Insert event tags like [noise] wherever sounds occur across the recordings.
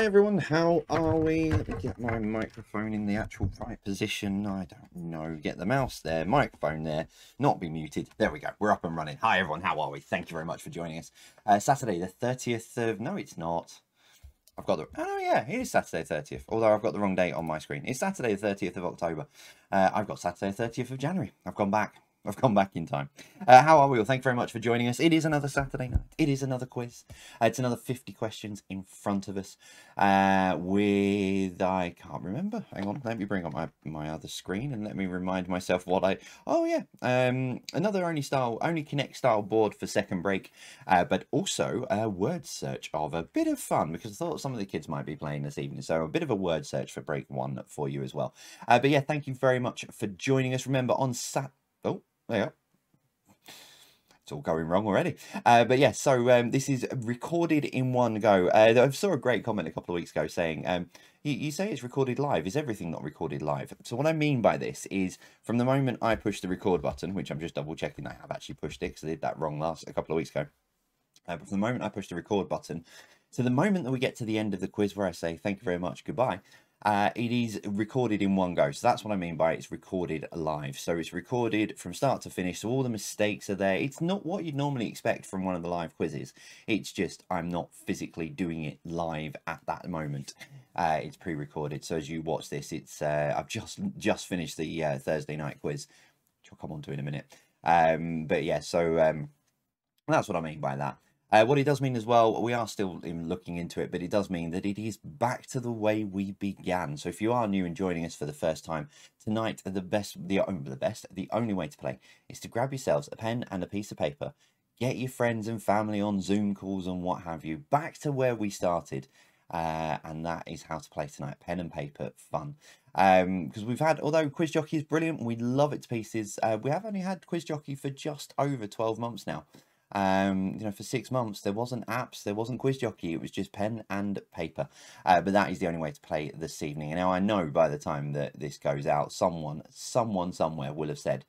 Hi everyone, how are we? Let me get my microphone in the actual right position. I don't know. Get the mouse there, microphone there, not be muted. There we go. We're up and running. Hi everyone, how are we? Thank you very much for joining us. Uh, Saturday the 30th of... No, it's not. I've got the... Oh yeah, it is Saturday 30th. Although I've got the wrong date on my screen. It's Saturday the 30th of October. Uh, I've got Saturday 30th of January. I've gone back. I've come back in time. Uh, how are we all? Thank you very much for joining us. It is another Saturday night. It is another quiz. Uh, it's another 50 questions in front of us uh, with, I can't remember. Hang on, let me bring up my, my other screen and let me remind myself what I, oh yeah, um, another only style, only Connect style board for second break, uh, but also a word search of a bit of fun because I thought some of the kids might be playing this evening. So a bit of a word search for break one for you as well. Uh, but yeah, thank you very much for joining us. Remember on Sat, oh, there It's all going wrong already. Uh, but yeah, so um, this is recorded in one go. Uh, I saw a great comment a couple of weeks ago saying, um, you, you, say it's recorded live. Is everything not recorded live? So what I mean by this is from the moment I push the record button, which I'm just double checking I have actually pushed it because I did that wrong last a couple of weeks ago. Uh, but from the moment I push the record button to the moment that we get to the end of the quiz where I say thank you very much, goodbye, uh, it is recorded in one go. So that's what I mean by it's recorded live. So it's recorded from start to finish. So all the mistakes are there. It's not what you'd normally expect from one of the live quizzes. It's just I'm not physically doing it live at that moment. Uh, it's pre-recorded. So as you watch this, it's uh, I've just just finished the uh, Thursday night quiz, which I'll come on to in a minute. Um, but yeah, so um, that's what I mean by that. Uh, what it does mean as well, we are still looking into it, but it does mean that it is back to the way we began. So if you are new and joining us for the first time tonight, the best, the, the best, the only way to play is to grab yourselves a pen and a piece of paper, get your friends and family on Zoom calls and what have you, back to where we started. Uh, and that is how to play tonight. Pen and paper fun. Because um, we've had, although Quiz Jockey is brilliant, we love it to pieces. Uh, we have only had Quiz Jockey for just over 12 months now. Um, you know, for six months there wasn't apps, there wasn't quiz jockey, it was just pen and paper. Uh, but that is the only way to play this evening. And now I know by the time that this goes out, someone, someone somewhere will have said,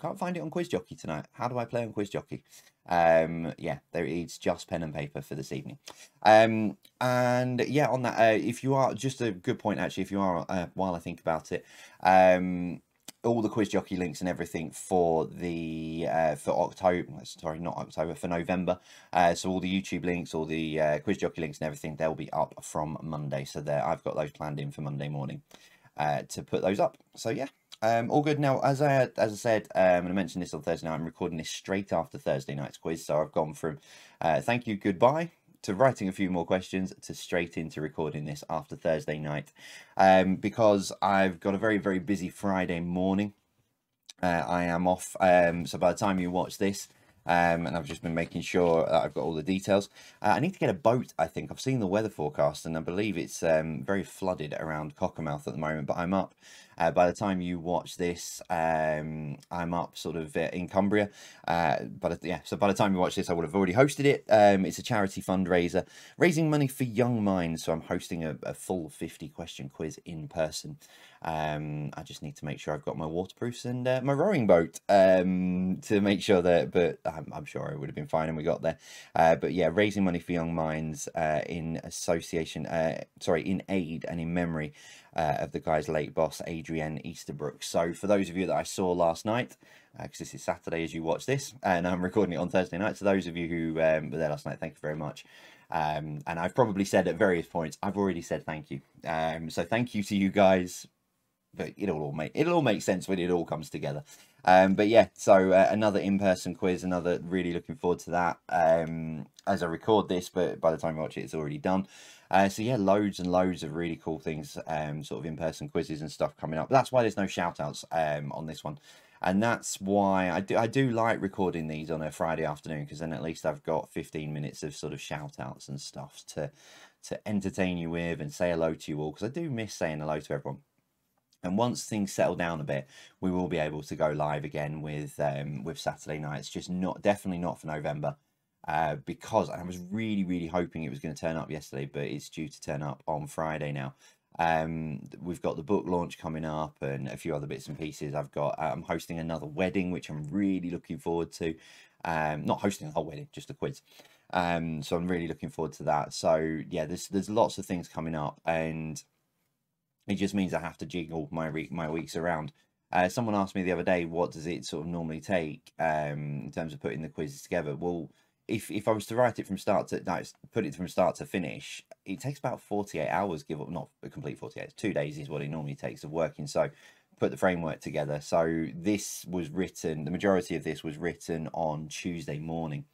"Can't find it on quiz jockey tonight. How do I play on quiz jockey?" Um, yeah, there it's just pen and paper for this evening. Um, and yeah, on that, uh, if you are just a good point actually, if you are uh, while I think about it, um all the quiz jockey links and everything for the uh, for October. Sorry, not October for November. Uh, so all the YouTube links, all the uh, quiz jockey links and everything, they'll be up from Monday. So there, I've got those planned in for Monday morning uh, to put those up. So yeah, um, all good. Now, as I as I said, um, and I mentioned this on Thursday night, I'm recording this straight after Thursday night's quiz. So I've gone from uh, thank you, goodbye to writing a few more questions to straight into recording this after Thursday night um, because I've got a very, very busy Friday morning. Uh, I am off. Um, so by the time you watch this, um, and I've just been making sure that I've got all the details. Uh, I need to get a boat, I think. I've seen the weather forecast and I believe it's um, very flooded around Cockermouth at the moment, but I'm up uh, by the time you watch this, um, I'm up sort of uh, in Cumbria. Uh, but yeah, so by the time you watch this, I would have already hosted it. Um, it's a charity fundraiser raising money for young minds. So I'm hosting a, a full 50 question quiz in person. Um, I just need to make sure I've got my waterproofs and uh, my rowing boat um, to make sure that, but I'm, I'm, sure it would have been fine and we got there. Uh, but yeah, raising money for young minds uh, in association, uh, sorry, in aid and in memory uh, of the guy's late boss, Adrian Easterbrook. So for those of you that I saw last night, because uh, this is Saturday as you watch this, and I'm recording it on Thursday night, so those of you who um, were there last night, thank you very much. Um, and I've probably said at various points, I've already said thank you. Um, so thank you to you guys. But it'll all make it'll all make sense when it all comes together. Um, but yeah, so uh, another in-person quiz, another really looking forward to that. Um, as I record this, but by the time you watch it, it's already done. Uh, so yeah, loads and loads of really cool things, um, sort of in-person quizzes and stuff coming up. But that's why there's no shout-outs um, on this one. And that's why I do, I do like recording these on a Friday afternoon because then at least I've got 15 minutes of sort of shout-outs and stuff to, to entertain you with and say hello to you all because I do miss saying hello to everyone. And once things settle down a bit, we will be able to go live again with um, with Saturday nights. Just not definitely not for November uh, because I was really, really hoping it was going to turn up yesterday, but it's due to turn up on Friday now. Um, we've got the book launch coming up and a few other bits and pieces. I've got, uh, I'm hosting another wedding, which I'm really looking forward to. Um, not hosting a whole wedding, just a quiz. Um, so I'm really looking forward to that. So yeah, there's there's lots of things coming up, and it just means I have to jiggle my my weeks around. Uh, someone asked me the other day, what does it sort of normally take um, in terms of putting the quizzes together? Well, if if I was to write it from start to no, put it from start to finish, it takes about 48 hours, give up not a complete 48, two days is what it normally takes of working. So put the framework together. So this was written, the majority of this was written on Tuesday morning.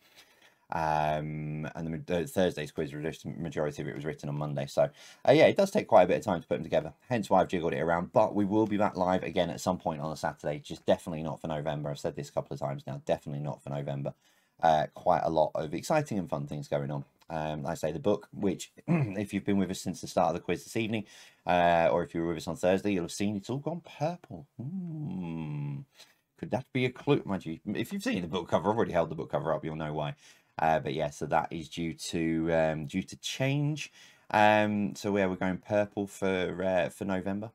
Um, and the Thursday's quiz, majority of it was written on Monday. So uh, yeah, it does take quite a bit of time to put them together. Hence why I've jiggled it around. But we will be back live again at some point on a Saturday. Just definitely not for November. I've said this a couple of times now. Definitely not for November. Uh, quite a lot of exciting and fun things going on. Um, like I say the book, which [clears throat] if you've been with us since the start of the quiz this evening, uh, or if you were with us on Thursday, you'll have seen it's all gone purple. Mm. Could that be a clue? Mind you, if you've seen the book cover, I've already held the book cover up, you'll know why. Uh, but yeah, so that is due to um, due to change. Um, so where we're going purple for uh, for November.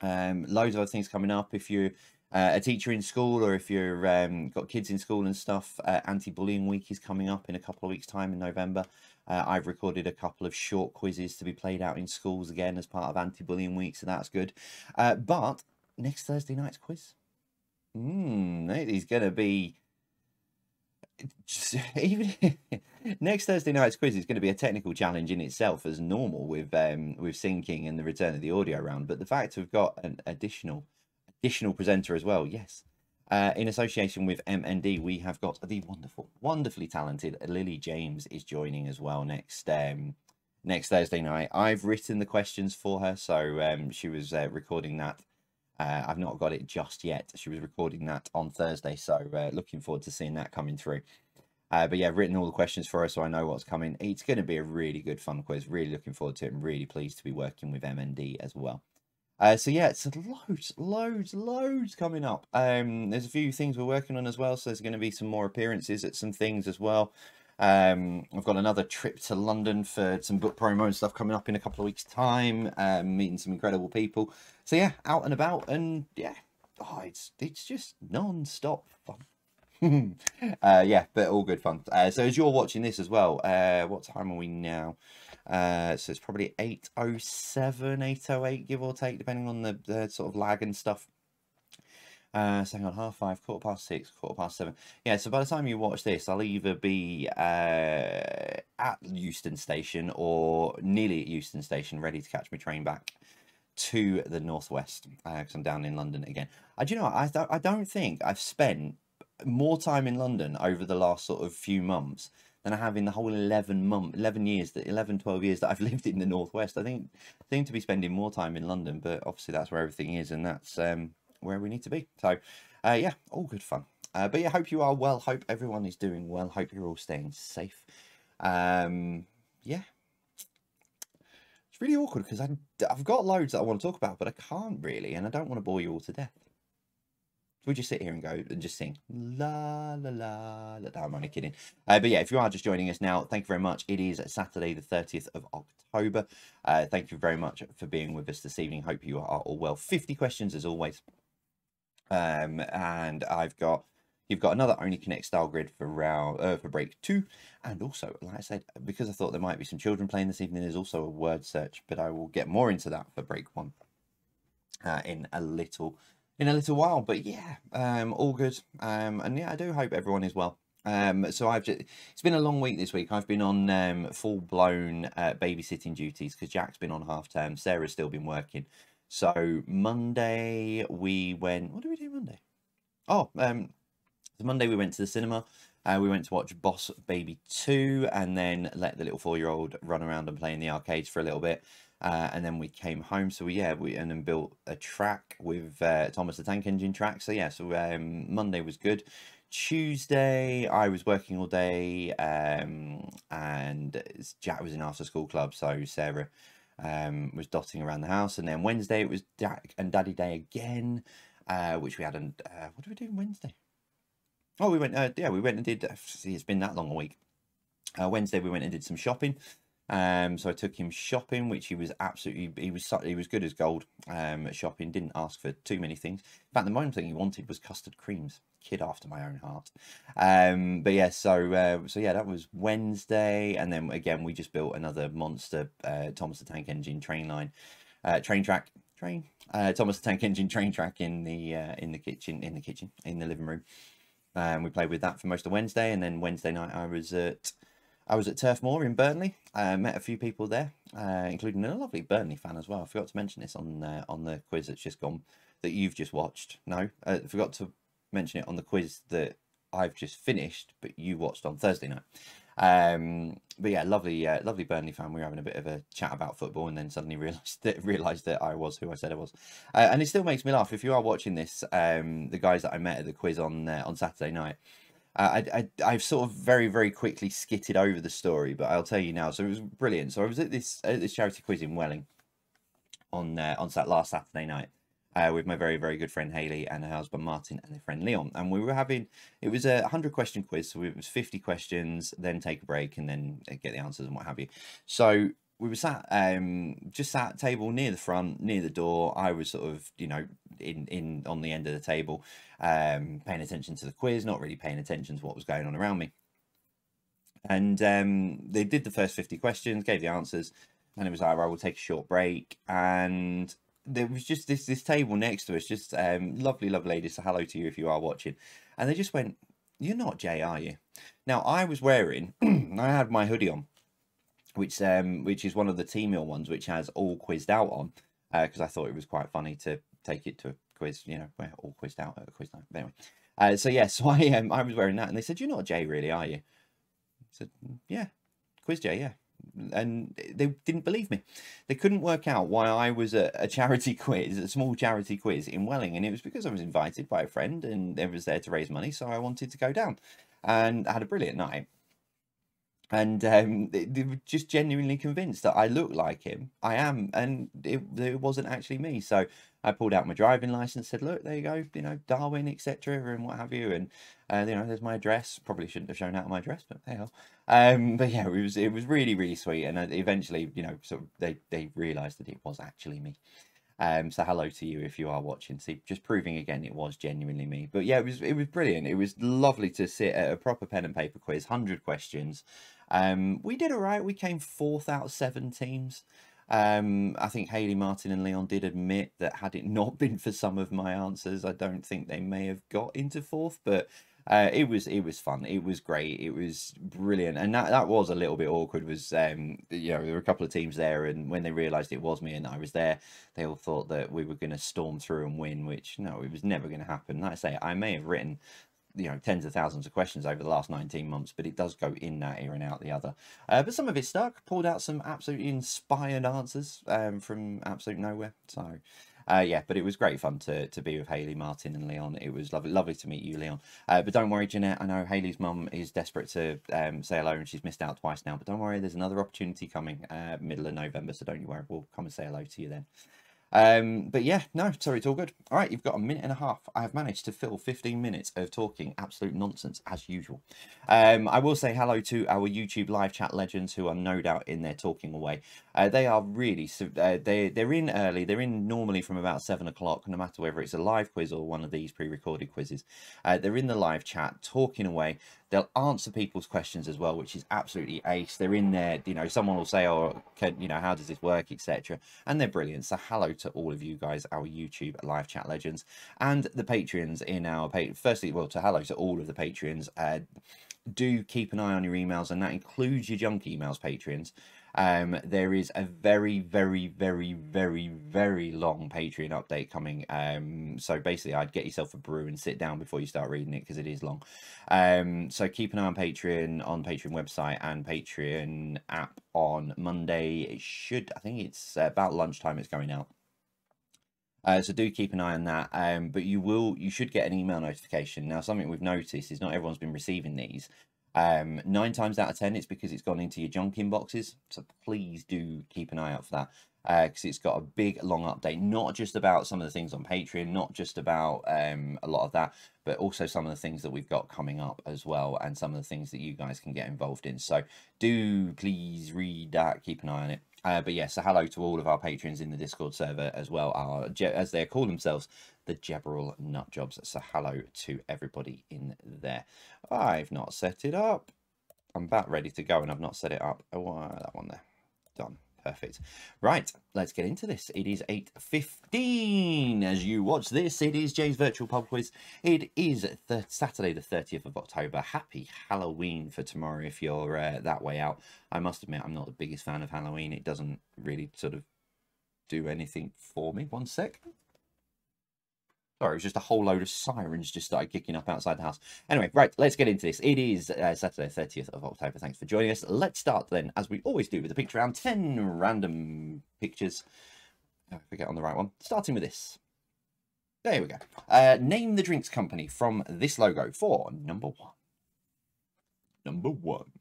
Um, loads of other things coming up. If you're uh, a teacher in school or if you're um, got kids in school and stuff, uh, anti-bullying week is coming up in a couple of weeks' time in November. Uh, I've recorded a couple of short quizzes to be played out in schools again as part of anti-bullying week, so that's good. Uh, but next Thursday night's quiz, mm, it is going to be [laughs] even [laughs] next Thursday night's quiz is going to be a technical challenge in itself, as normal with um, with syncing and the return of the audio round. But the fact we've got an additional additional presenter as well, yes. Uh, in association with MND, we have got the wonderful, wonderfully talented Lily James is joining as well next um, next Thursday night. I've written the questions for her, so um, she was uh, recording that uh, I've not got it just yet. She was recording that on Thursday, so uh, looking forward to seeing that coming through. Uh, but yeah, I've written all the questions for her, so I know what's coming. It's going to be a really good fun quiz. Really looking forward to it. I'm really pleased to be working with MND as well. Uh, so yeah, it's loads, loads, loads coming up. Um, there's a few things we're working on as well. So there's going to be some more appearances at some things as well. Um, I've got another trip to London for some book promo and stuff coming up in a couple of weeks' time. Um, meeting some incredible people. So yeah, out and about, and yeah, oh, it's it's just non-stop fun. [laughs] uh, yeah, but all good fun. Uh, so as you're watching this as well, uh, what time are we now? Uh, so it's probably 8.07, 8.08, give or take, depending on the, the sort of lag and stuff. Uh, hang on, half five, quarter past six, quarter past seven. Yeah, so by the time you watch this, I'll either be uh, at Euston Station or nearly at Euston Station, ready to catch my train back to the northwest because uh, I'm down in London again. I do you know I th I don't think I've spent more time in London over the last sort of few months than I have in the whole 11 month 11 years that 11 12 years that I've [laughs] lived in the northwest. I think seem to be spending more time in London, but obviously that's where everything is and that's um where we need to be. So, uh, yeah, all good fun. Uh, but yeah, hope you are well. Hope everyone is doing well. Hope you're all staying safe. Um, yeah. It's really awkward because I've got loads that I want to talk about, but I can't really, and I don't want to bore you all to death. We just sit here and go and just sing la la la la. No, I'm only kidding. Uh, but yeah, if you are just joining us now, thank you very much. It is Saturday, the 30th of October. Uh, thank you very much for being with us this evening. Hope you are all well. 50 questions as always. Um, and I've got you've got another Only Connect style grid for round uh, for break two, and also, like I said, because I thought there might be some children playing this evening, there's also a word search, but I will get more into that for break one uh, in a little in a little while. But yeah, um, all good, um, and yeah, I do hope everyone is well. Um, so I've just, it's been a long week this week. I've been on um, full blown uh, babysitting duties because Jack's been on half term. Sarah's still been working. So Monday we went. What did we do Monday? Oh, um, so Monday we went to the cinema. Uh, we went to watch Boss Baby 2 and then let the little four-year-old run around and play in the arcades for a little bit. Uh, and then we came home. So we, yeah, we and then built a track with uh, Thomas the Tank Engine track. So yeah, so um, Monday was good. Tuesday I was working all day um, and Jack was in after school club. So Sarah um, was dotting around the house. And then Wednesday it was Jack and Daddy Day again, uh, which we had. And uh, what did we do on Wednesday? Oh, we went. Uh, yeah, we went and did. See, it's been that long a week. Uh, Wednesday we went and did some shopping. Um, so I took him shopping, which he was absolutely he was he was good as gold um, at shopping. Didn't ask for too many things. In fact, the main thing he wanted was custard creams. Kid after my own heart. Um, but yeah, so uh, so yeah, that was Wednesday, and then again we just built another monster uh, Thomas the Tank Engine train line, uh, train track, train uh, Thomas the Tank Engine train track in the uh, in the kitchen in the kitchen in the living room. Um, we played with that for most of Wednesday, and then Wednesday night I was at I was at Turf Moor in Burnley. I met a few people there, uh, including a lovely Burnley fan as well. I forgot to mention this on uh, on the quiz that's just gone that you've just watched. No, I uh, forgot to mention it on the quiz that I've just finished, but you watched on Thursday night. Um, but yeah, lovely, uh, lovely Burnley fan. We were having a bit of a chat about football, and then suddenly [laughs] realised that realised that I was who I said I was, uh, and it still makes me laugh. If you are watching this, um, the guys that I met at the quiz on on Saturday night, uh, I, I, have sort of very, very quickly skitted over the story, but I'll tell you now. So it was brilliant. So I was at this at this charity quiz in Welling on uh, on that last Saturday night uh, with my very, very good friend Haley and her husband Martin and their friend Leon, and we were having it was a hundred question quiz, so it was fifty questions, then take a break, and then uh, get the answers and what have you. So we were sat um just sat at table near the front near the door. I was sort of you know in in on the end of the table um paying attention to the quiz not really paying attention to what was going on around me. And um they did the first 50 questions gave the answers and it was like right we'll take a short break. And there was just this this table next to us just um lovely lovely lady so hello to you if you are watching. And they just went you're not jay are you? Now i was wearing [clears throat] i had my hoodie on which um which is one of the Teemill ones, which has all quizzed out on, because uh, I thought it was quite funny to take it to a quiz, you know, we're all quizzed out at a quiz night. But anyway, uh, so yeah, [laughs] so I um, I was wearing that, and they said, "You're not Jay, really, are you?" I said, mm, "Yeah, quiz Jay, yeah." And they didn't believe me. They couldn't work out why I was at a charity [laughs] quiz, a small charity quiz in Welling, and it was because I was invited by a friend, and it was there to raise money, so I wanted to go down, and I had a brilliant night and um, they, they, were just genuinely convinced that I look like him. I am, and it, it wasn't actually me. So I pulled out my driving license, said, "Look, there you go, you know, Darwin, etc., and what have you." And uh, you know, there's my address. Probably shouldn't have shown out my address, but hey, um, but yeah, it was it was really really sweet, and uh, eventually, you know, sort of they they realised that it was actually me. Um, so hello to you if you are watching. See, just proving again it was genuinely me. But yeah, it was it was brilliant. It was lovely to sit at a proper pen and paper quiz, hundred questions. Um, we did all right. We came fourth out of seven teams. Um, I think Haley, Martin, and Leon did admit that had it not been for some of my answers, I don't think they may have got into fourth. But uh, it was it was fun. It was great. It was brilliant, and that that was a little bit awkward. Was um, you know there were a couple of teams there, and when they realised it was me and I was there, they all thought that we were going to storm through and win. Which no, it was never going to happen. Like I say, I may have written you know tens of thousands of questions over the last 19 months but it does go in that ear and out the other uh, but some of it stuck pulled out some absolutely inspired answers um, from absolute nowhere so uh, yeah, but it was great fun to, to be with Haley, Martin, and Leon. It was lovely, lovely to meet you, Leon. Uh, but don't worry, Jeanette. I know Haley's mum is desperate to um, say hello, and she's missed out twice now. But don't worry, there's another opportunity coming uh, middle of November, so don't you worry. We'll come and say hello to you then. Um, but yeah, no, sorry, it's all good. All right, you've got a minute and a half. I have managed to fill 15 minutes of talking absolute nonsense as usual. Um, I will say hello to our YouTube live chat legends who are no doubt in there talking away. Uh, they are really, uh, they, they're in early. They're in normally from about seven o'clock, no matter whether it's a live quiz or one of these pre-recorded quizzes. Uh, they're in the live chat talking away. They'll answer people's questions as well, which is absolutely ace. They're in there, you know, someone will say, oh, can, you know, how does this work, etc. And they're brilliant. So hello to all of you guys, our YouTube live chat legends and the Patreons in our page. Firstly, well, to hello to all of the Patreons. Uh, do keep an eye on your emails, and that includes your junk emails, Patreons. Um, there is a very, very, very, very, very long Patreon update coming. Um, so basically, I'd get yourself a brew and sit down before you start reading it because it is long. Um, so keep an eye on Patreon, on Patreon website and Patreon app on Monday. It should, I think it's about lunchtime. It's going out. Uh, so do keep an eye on that. Um, but you will, you should get an email notification. Now, something we've noticed is not everyone's been receiving these. Um, nine times out of ten, it's because it's gone into your junk inboxes. So please do keep an eye out for that because uh, it's got a big long update, not just about some of the things on Patreon, not just about um, a lot of that, but also some of the things that we've got coming up as well, and some of the things that you guys can get involved in. So do please read that, keep an eye on it. Uh, but yes, yeah, so hello to all of our patrons in the Discord server as well, our, as they call themselves, the Jebberell Nutjobs. So hello to everybody in there. I've not set it up. I'm about ready to go and I've not set it up. Oh, that one there. Done. Perfect. Right, let's get into this. It is 8.15 as you watch this. It is Jay's Virtual Pub Quiz. It is the Saturday the 30th of October. Happy Halloween for tomorrow if you're uh, that way out. I must admit, I'm not the biggest fan of Halloween. It doesn't really sort of do anything for me. One sec. Sorry, it was just a whole load of sirens just started kicking up outside the house. Anyway, right, let's get into this. It is uh, Saturday, 30th of October. Thanks for joining us. Let's start then, as we always do, with a picture round. 10 random pictures. Oh, if we get on the right one. Starting with this. There we go. Uh, name the drinks company from this logo for number one. Number one.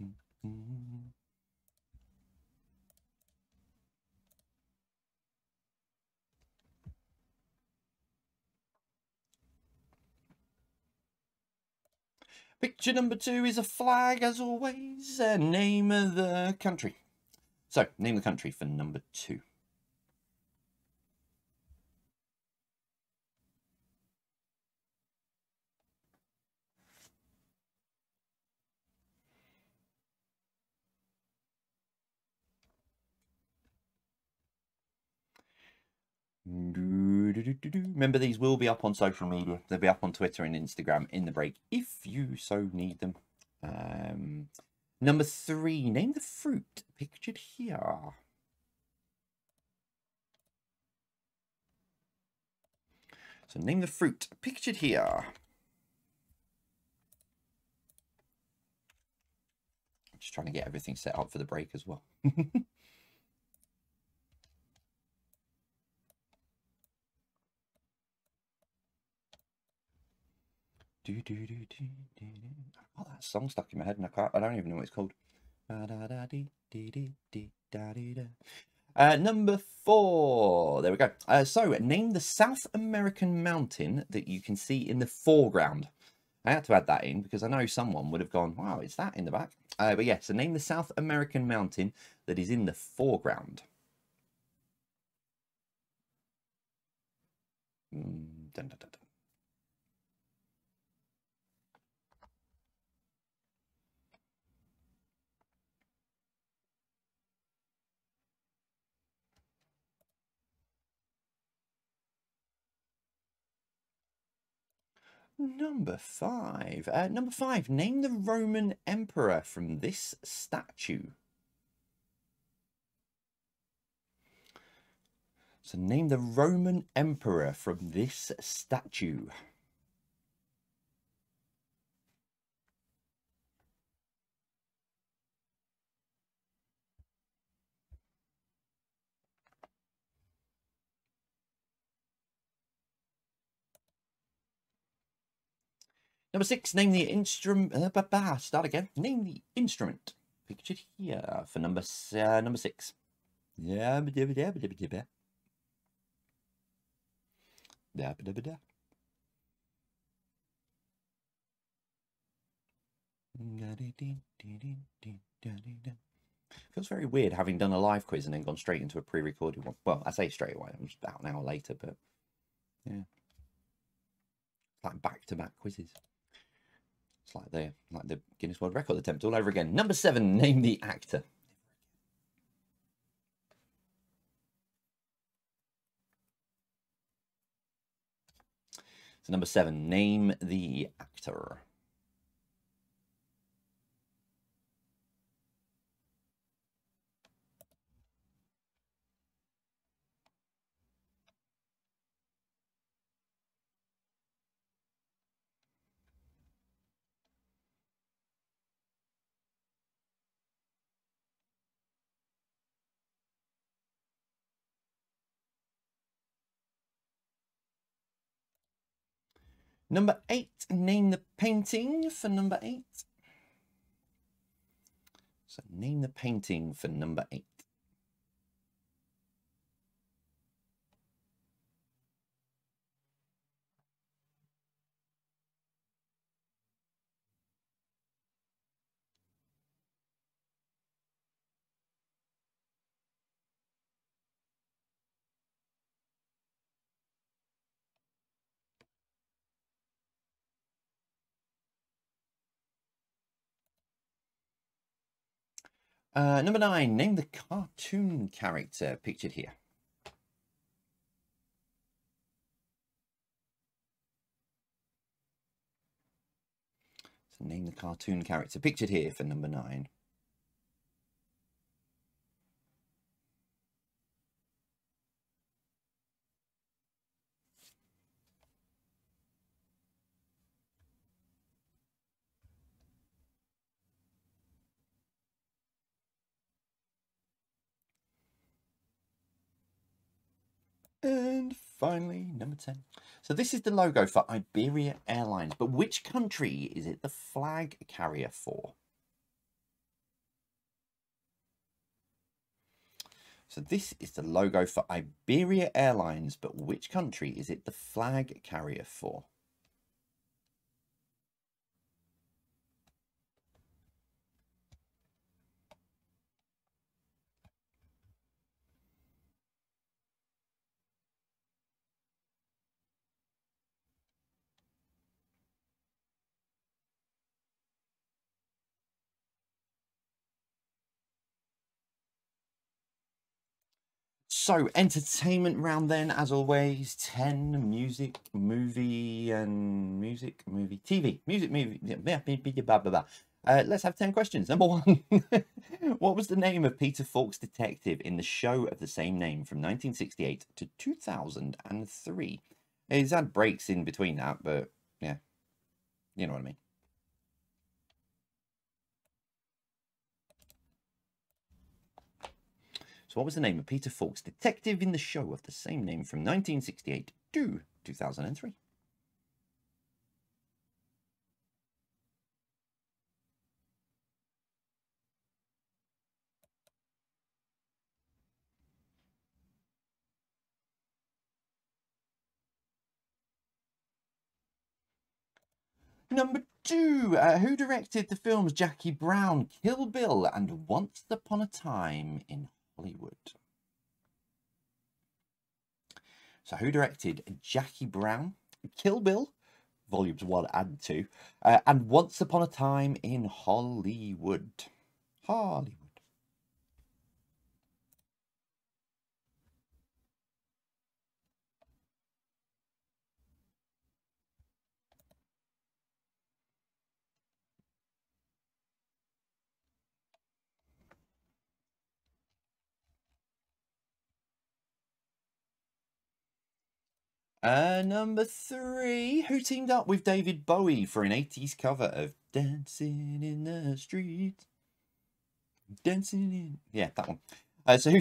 Mm -hmm. Picture number two is a flag, as always. Uh, name of the country. So, name the country for number two. Remember, these will be up on social media. They'll be up on Twitter and Instagram in the break if you so need them. Um, number three, name the fruit pictured here. So name the fruit pictured here. Just trying to get everything set up for the break as well. [laughs] Do, do, do, do, do. Oh, that song stuck in my head and I can't, I don't even know what it's called. Uh, number four. There we go. Uh, so, name the South American mountain that you can see in the foreground. I had to add that in because I know someone would have gone, wow, is that in the back? Uh, but yeah, so name the South American mountain that is in the foreground. Mm, dun, dun, dun, Number five. Uh, number five. Name the Roman emperor from this statue. So name the Roman emperor from this statue. Number six, name the instrument. Uh, start again. Name the instrument pictured here for number uh, number six. Yeah, Feels very weird having done a live quiz and then gone straight into a pre-recorded one. Well, I say straight away. I'm just about an hour later, but yeah, like back-to-back -back quizzes. It's like the like the Guinness World Record attempt all over again. Number seven, name the actor. So number seven, name the actor. Number eight, name the painting for number eight. So name the painting for number eight. Uh, number nine, name the cartoon character pictured here. So name the cartoon character pictured here for number nine. And finally, number 10. So this is the logo for Iberia Airlines, but which country is it the flag carrier for? So this is the logo for Iberia Airlines, but which country is it the flag carrier for? So, entertainment round then, as always, 10 music, movie, and music, movie, TV, music, movie, blah, blah, blah. Uh, let's have 10 questions. Number one, [laughs] what was the name of Peter Falk's detective in the show of the same name from 1968 to 2003? He's had breaks in between that, but yeah, you know what I mean. So what was the name of Peter Falk's detective in the show of the same name from 1968 to 2003? Number two, uh, who directed the films Jackie Brown, Kill Bill, and Once Upon a Time in Hollywood. So who directed Jackie Brown, Kill Bill, volumes one and two, uh, and Once Upon a Time in Hollywood. Hollywood. Uh, number three, who teamed up with David Bowie for an 80s cover of Dancing in the Street? Dancing in... Yeah, that one. Uh, so who,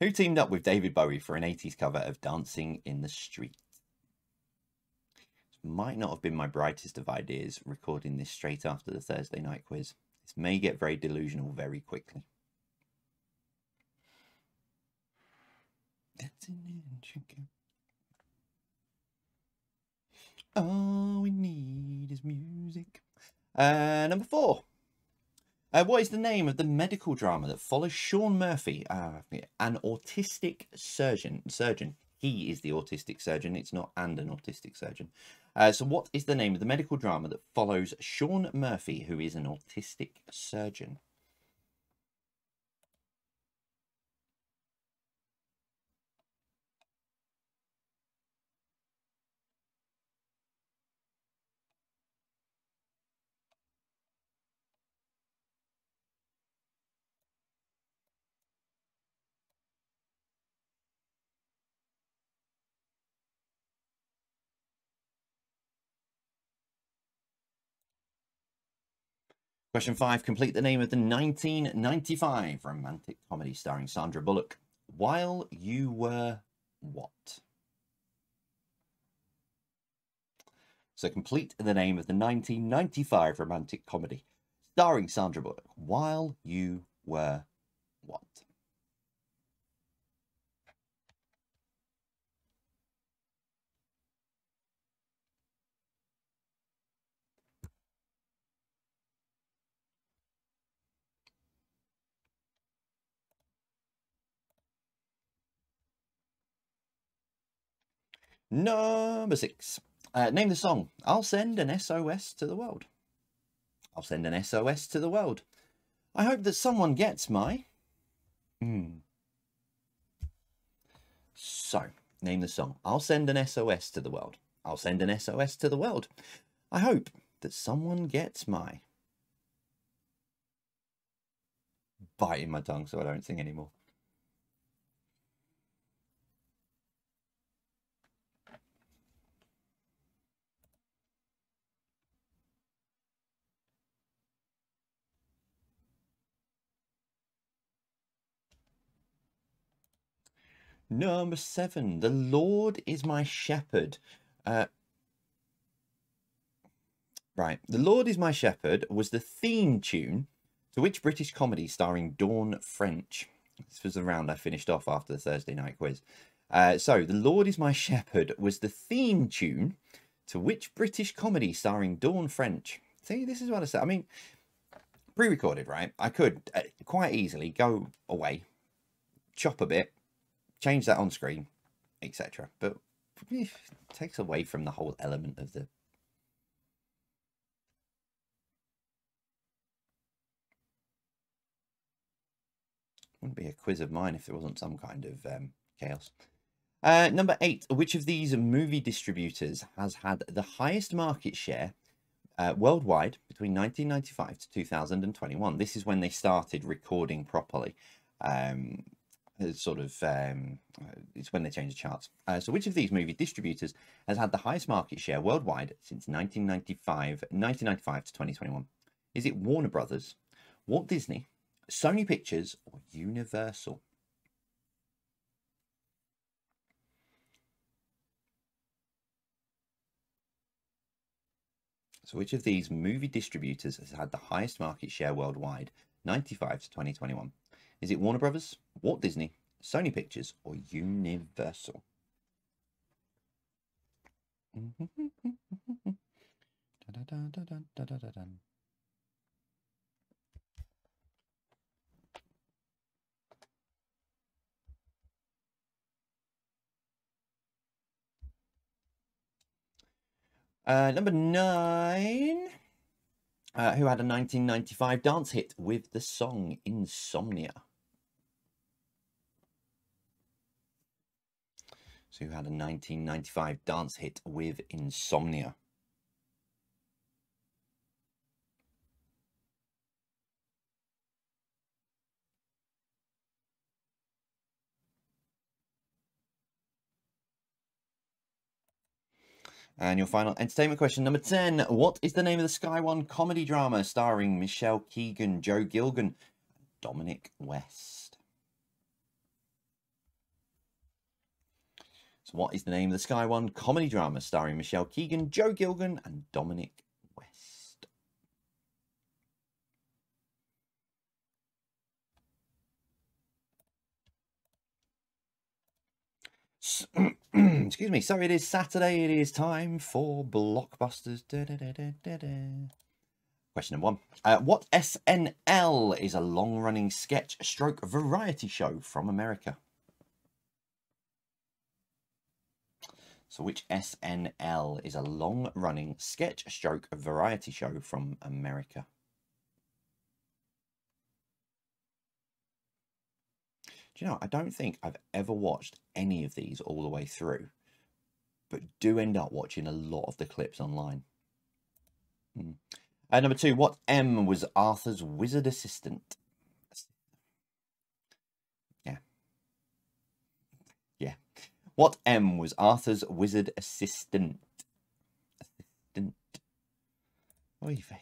who teamed up with David Bowie for an 80s cover of Dancing in the Street? Might not have been my brightest of ideas, recording this straight after the Thursday night quiz. This may get very delusional very quickly. Dancing in the Street. All we need is music. Uh, number four. Uh, what is the name of the medical drama that follows Sean Murphy, uh, an autistic surgeon? Surgeon. He is the autistic surgeon. It's not and an autistic surgeon. Uh, so, what is the name of the medical drama that follows Sean Murphy, who is an autistic surgeon? Question five, complete the name of the 1995 romantic comedy starring Sandra Bullock. While you were what? So complete the name of the 1995 romantic comedy starring Sandra Bullock, While You Were What? Number six. Uh, name the song. I'll send an SOS to the world. I'll send an SOS to the world. I hope that someone gets my... Hmm. So, name the song. I'll send an SOS to the world. I'll send an SOS to the world. I hope that someone gets my... Biting my tongue so I don't sing anymore. Number seven, the Lord is my shepherd. Uh, right, the Lord is my shepherd was the theme tune to which British comedy starring Dawn French? This was the round I finished off after the Thursday night quiz. Uh, so, The Lord is My Shepherd was the theme tune to which British comedy starring Dawn French? See, this is what I said. I mean, pre-recorded, right? I could uh, quite easily go away, chop a bit, change that on screen, etc. But it takes away from the whole element of the wouldn't be a quiz of mine if there wasn't some kind of um, chaos. Uh, number eight, which of these movie distributors has had the highest market share uh, worldwide between 1995 to 2021? This is when they started recording properly. Um, sort of um, uh, it's when they change the charts. Uh, so which of these movie distributors has had the highest market share worldwide since 1995, 1995 to 2021? Is it Warner Brothers, Walt Disney, Sony Pictures, or Universal? So which of these movie distributors has had the highest market share worldwide, 95 to 2021? Is it Warner Brothers, Walt Disney, Sony Pictures, or Universal? Uh, number nine uh, who had a 1995 dance hit with the song Insomnia. Who had a 1995 dance hit with Insomnia. And your final entertainment question, number 10. What is the name of the Sky One comedy drama starring Michelle Keegan, Joe Gilgun, Dominic West? So what is the name of the Sky One comedy drama starring Michelle Keegan, Joe Gilgun, and Dominic West? [clears throat] Excuse me. So it is Saturday. It is time for blockbusters. Da, da, da, Question number one. Uh, what SNL is a long-running sketch stroke variety show from America? So which SNL is a long-running sketch stroke variety show from America? Do you know, I don't think I've ever watched any of these all the way through, but do end up watching a lot of the clips online. Hmm. And number two, what M was Arthur's wizard assistant? Yeah. Yeah. What M was Arthur's wizard assistant? Assistant. Oy vey.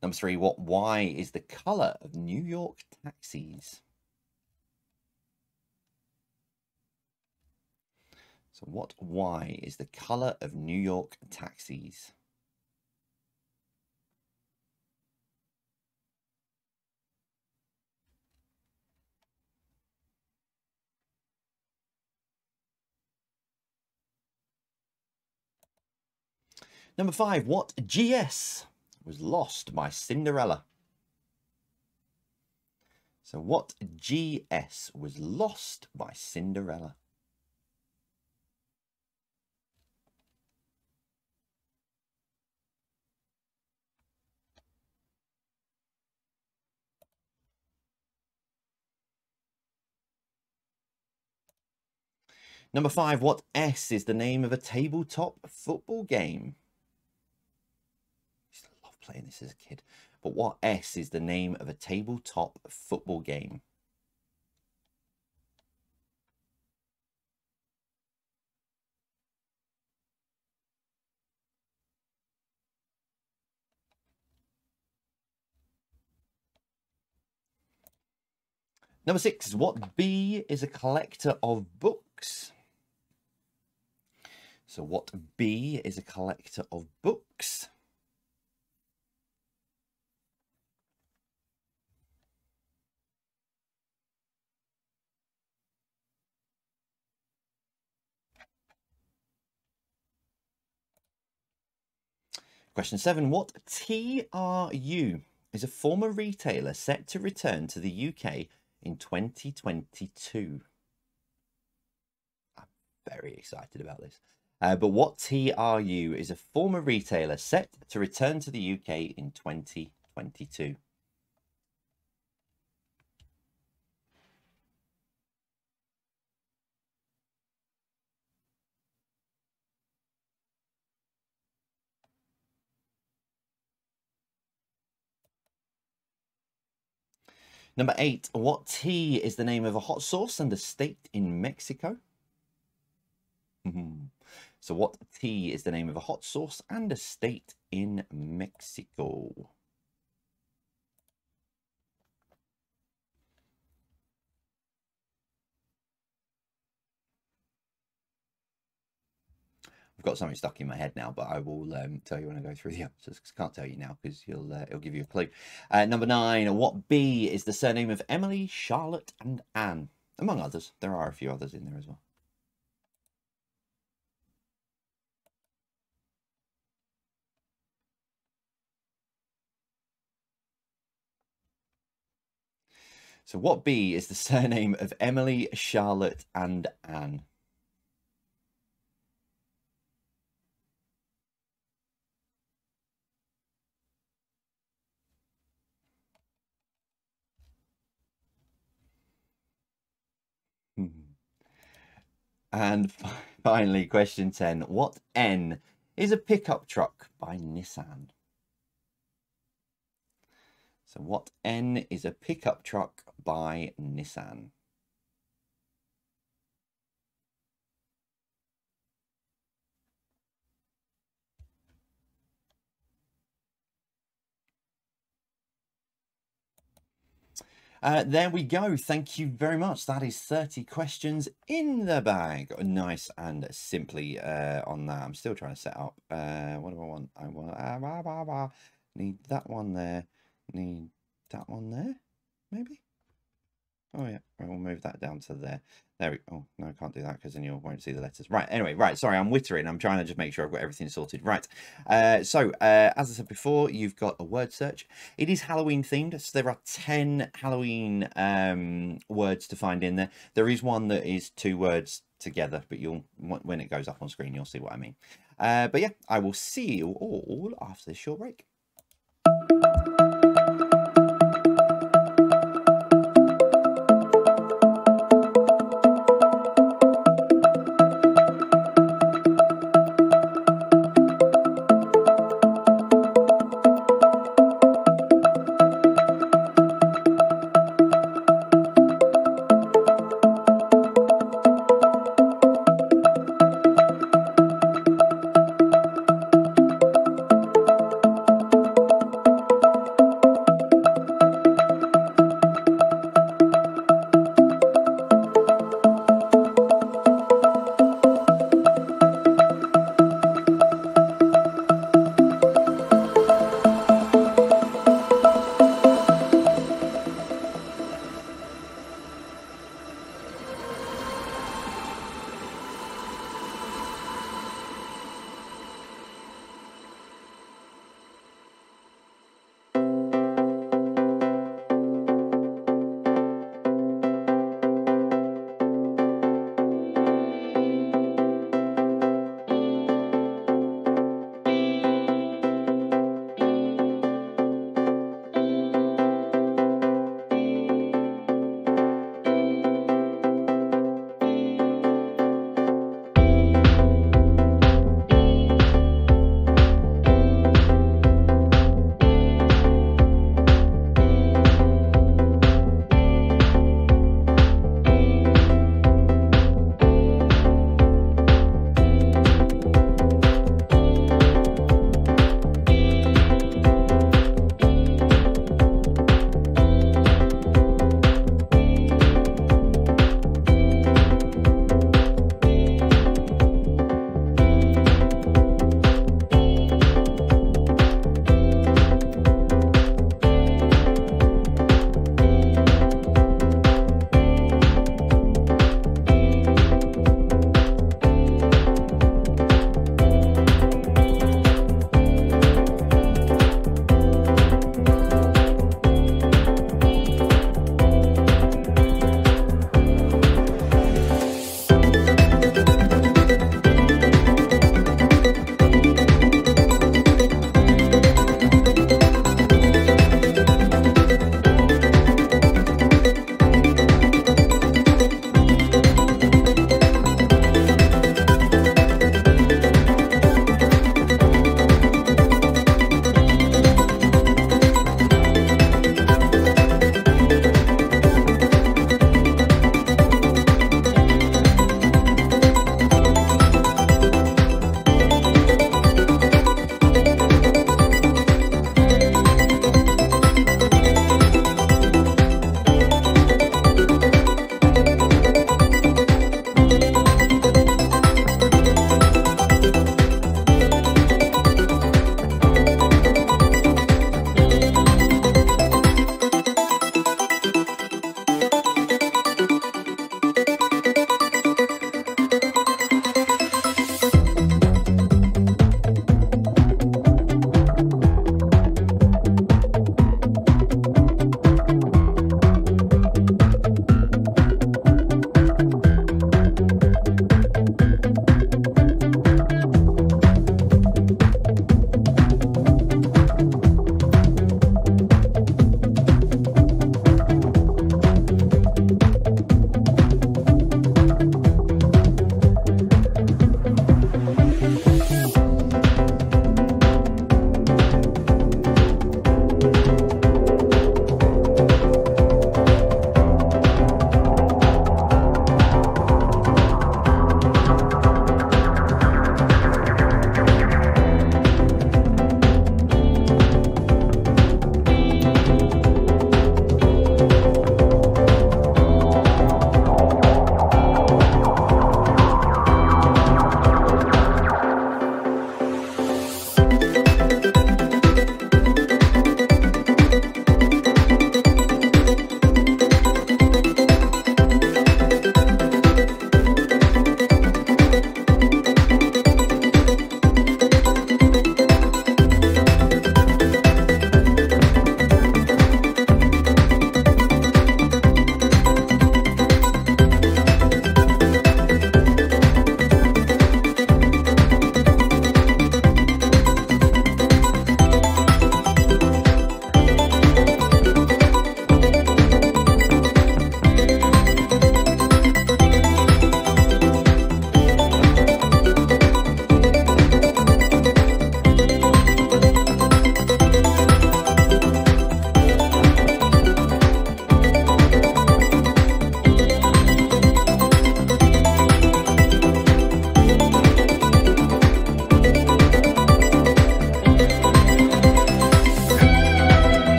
Number three, what Y is the colour of New York taxis? So what Y is the colour of New York taxis? Number five, what GS was lost by Cinderella? So what GS was lost by Cinderella? Number five, what S is the name of a tabletop football game? Playing this as a kid. But what S is the name of a tabletop football game? Number six, what B is a collector of books? So what B is a collector of books? Question seven, what TRU is a former retailer set to return to the UK in 2022? I'm very excited about this. Uh, but what TRU is a former retailer set to return to the UK in 2022? Number eight, what tea is the name of a hot sauce and a state in Mexico? Mm-hmm. so what tea is the name of a hot sauce and a state in Mexico? I've got something stuck in my head now, but I will um, tell you when I go through the answers. I can't tell you now because you'll uh, it'll give you a clue. Uh, number nine. What B is the surname of Emily, Charlotte, and Anne, among others? There are a few others in there as well. So what B is the [laughs] surname of Emily, Charlotte, and Anne? And [laughs] finally, question 10. What N is a pickup truck by Nissan? So what N is a pickup truck by Nissan? Uh, there we go. Thank you very much. That is 30 questions in the bag. Nice and simply uh, on that. I'm still trying to set up. Uh, what do I want? I want uh, blah, blah, blah. need that one there. Need that one there, maybe? Oh yeah, right, we'll move that down to there. There we Oh, no, I can't do that because then you won't see the letters. Right, anyway, right, sorry, I'm wittering. I'm trying to just make sure I've got everything sorted. Right, uh, so uh, as I said before, you've got a word search. It is Halloween themed, so there are 10 Halloween um, words to find in there. There is one that is two words together, but you'll when it goes up on screen, you'll see what I mean. Uh, but yeah, I will see you all after this short break.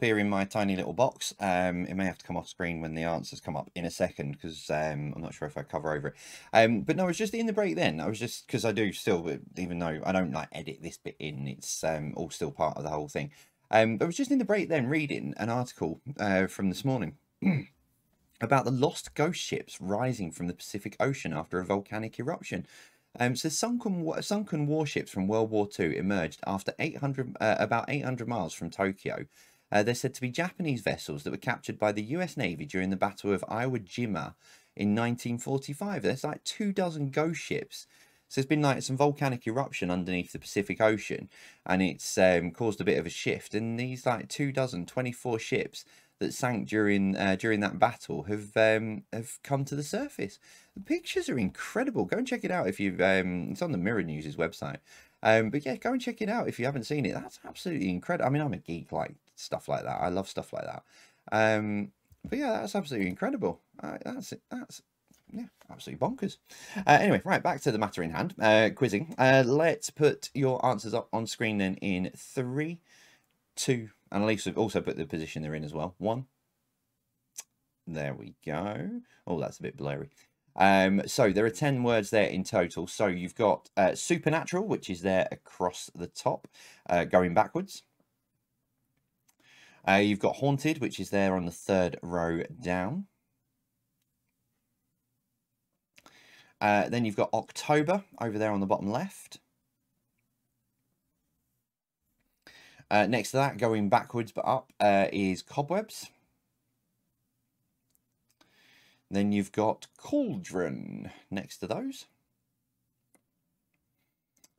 Here in my tiny little box. Um, it may have to come off screen when the answers come up in a second because um, I'm not sure if I cover over it. Um, but no, I was just in the break then. I was just because I do still, even though I don't like edit this bit in, it's um, all still part of the whole thing. Um, I was just in the break then reading an article uh, from this morning. [clears throat] about the lost ghost ships rising from the Pacific Ocean after a volcanic eruption. Um, so sunken sunken warships from World War II emerged after 800 uh, about 800 miles from Tokyo. Uh, they're said to be Japanese vessels that were captured by the U.S. Navy during the Battle of Iwo Jima in 1945. There's like two dozen ghost ships. So there's been like some volcanic eruption underneath the Pacific Ocean, and it's um, caused a bit of a shift. And these like two dozen, 24 ships that sank during uh, during that battle have um, have come to the surface. The pictures are incredible. Go and check it out if you. Um, it's on the Mirror News' website. Um, but yeah, go and check it out if you haven't seen it. That's absolutely incredible. I mean, I'm a geek like stuff like that. I love stuff like that. Um, but yeah, that's absolutely incredible. Uh, that's it. That's yeah, absolutely bonkers. Uh, anyway, right, back to the matter in hand. Uh, quizzing. Uh, let's put your answers up on screen then in three, two, and Elise have also put the position they're in as well. One. There we go. Oh, that's a bit blurry. Um, so there are 10 words there in total. So you've got uh, supernatural, which is there across the top, uh, going backwards. Uh, you've got haunted, which is there on the third row down. Uh, then you've got October over there on the bottom left. Uh, next to that, going backwards but up, uh, is Cobwebs. Then you've got Cauldron next to those.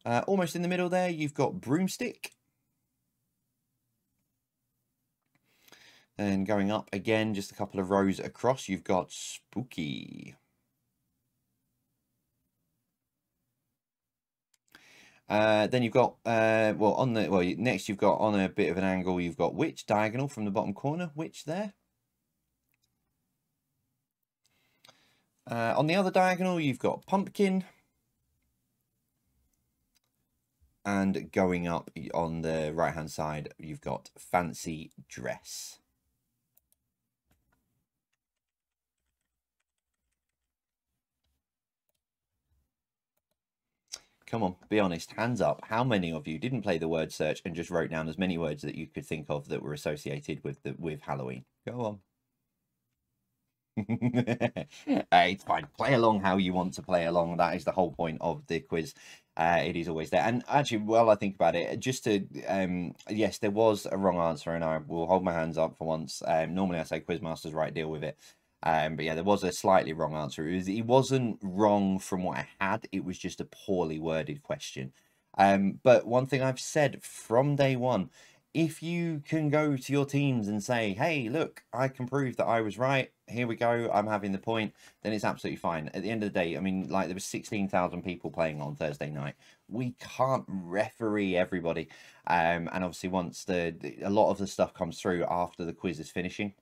Uh, almost in the middle there, you've got Broomstick. And going up again, just a couple of rows across, you've got Spooky. Uh, then you've got, uh, well, on the, well, next you've got on a bit of an angle, you've got Witch, diagonal from the bottom corner, Witch there. Uh, on the other diagonal, you've got Pumpkin. And going up on the right-hand side, you've got Fancy Dress. Come on, be honest. Hands up. How many of you didn't play the word search and just wrote down as many words that you could think of that were associated with the with Halloween? Go on. [laughs] hey, it's fine. Play along how you want to play along. That is the whole point of the quiz. Uh, it is always there. And actually, while I think about it, just to um, yes, there was a wrong answer, and I will hold my hands up for once. Um, normally, I say Quizmaster's right, deal with it. Um, but yeah, there was a slightly wrong answer. It, was, it wasn't wrong from what I had. It was just a poorly worded question. Um, but one thing I've said from day one, if you can go to your teams and say, hey, look, I can prove that I was right. Here we go. I'm having the point. Then it's absolutely fine. At the end of the day, I mean, like there was 16,000 people playing on Thursday night. We can't referee everybody. Um, and obviously once the, a lot of the stuff comes through after the quiz is finishing,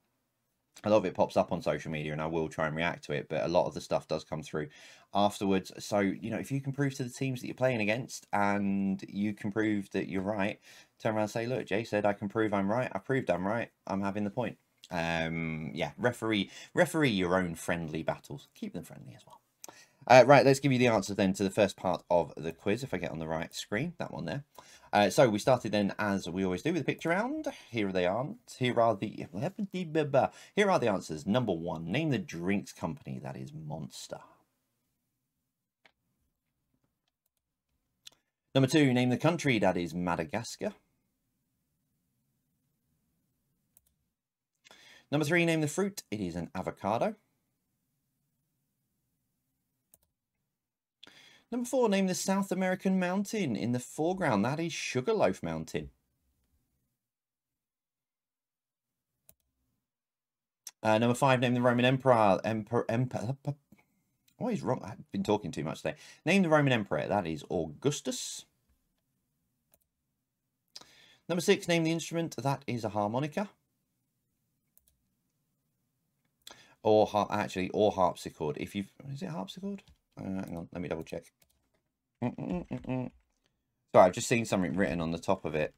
a lot of it pops up on social media and I will try and react to it, but a lot of the stuff does come through afterwards. So, you know, if you can prove to the teams that you're playing against and you can prove that you're right, turn around and say, look, Jay said I can prove I'm right. I proved I'm right. I'm having the point. Um, yeah, referee, referee your own friendly battles. Keep them friendly as well. Uh, right, let's give you the answers then to the first part of the quiz. If I get on the right screen, that one there. Uh, so we started then, as we always do, with the picture round. Here they are. Here are the [laughs] here are the answers. Number one, name the drinks company. That is Monster. Number two, name the country. That is Madagascar. Number three, name the fruit. It is an avocado. Number four, name the South American mountain in the foreground. That is Sugarloaf Mountain. Uh, number five, name the Roman Emperor. Emperor, Emperor. What is wrong? I've been talking too much today. Name the Roman Emperor. That is Augustus. Number six, name the instrument. That is a harmonica. Or actually, or harpsichord. If you've, is it harpsichord? Uh, hang on, let me double check. Sorry, I've just seen something written on the top of it.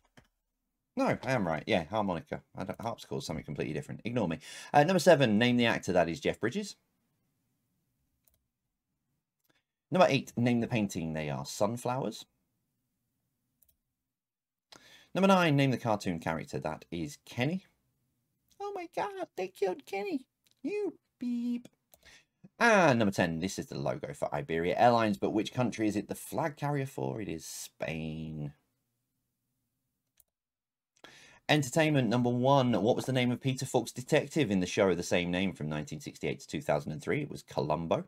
No, I am right. Yeah, harmonica. I don't, something completely different. Ignore me. Uh, number seven, name the actor. That is Jeff Bridges. Number eight, name the painting. They are sunflowers. Number nine, name the cartoon character. That is Kenny. Oh my god, they killed Kenny. You beep. And number 10, this is the logo for Iberia Airlines, but which country is it the flag carrier for? It is Spain. Entertainment number one. What was the name of Peter Falk's detective in the show of the same name from 1968 to 2003? It was Columbo.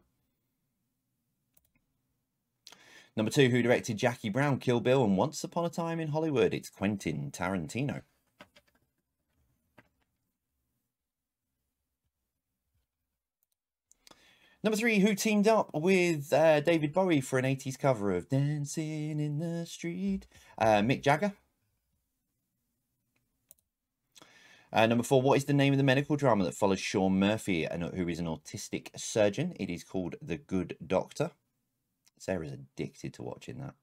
Number two, who directed Jackie Brown, Kill Bill, and Once Upon a Time in Hollywood? It's Quentin Tarantino. Number three, who teamed up with uh, David Bowie for an 80s cover of Dancing in the Street? Uh, Mick Jagger. Uh, number four, what is the name of the medical drama that follows Sean Murphy, who is an autistic surgeon? It is called The Good Doctor. Sarah's addicted to watching that.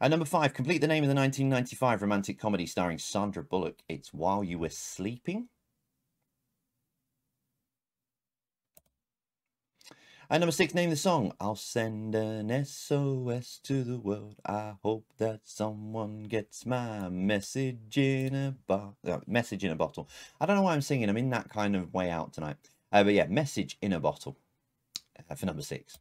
And number five, complete the name of the 1995 romantic comedy starring Sandra Bullock. It's While You Were Sleeping. And number six, name the song. I'll send an SOS to the world. I hope that someone gets my message in a bottle. Uh, message in a bottle. I don't know why I'm singing. I'm in that kind of way out tonight. Uh, but yeah, message in a bottle uh, for number six.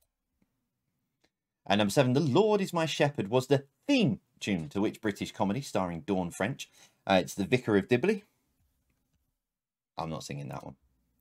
And number seven, The Lord is My Shepherd was the theme tune to which British comedy starring Dawn French? Uh, it's The Vicar of Dibley. I'm not singing that one.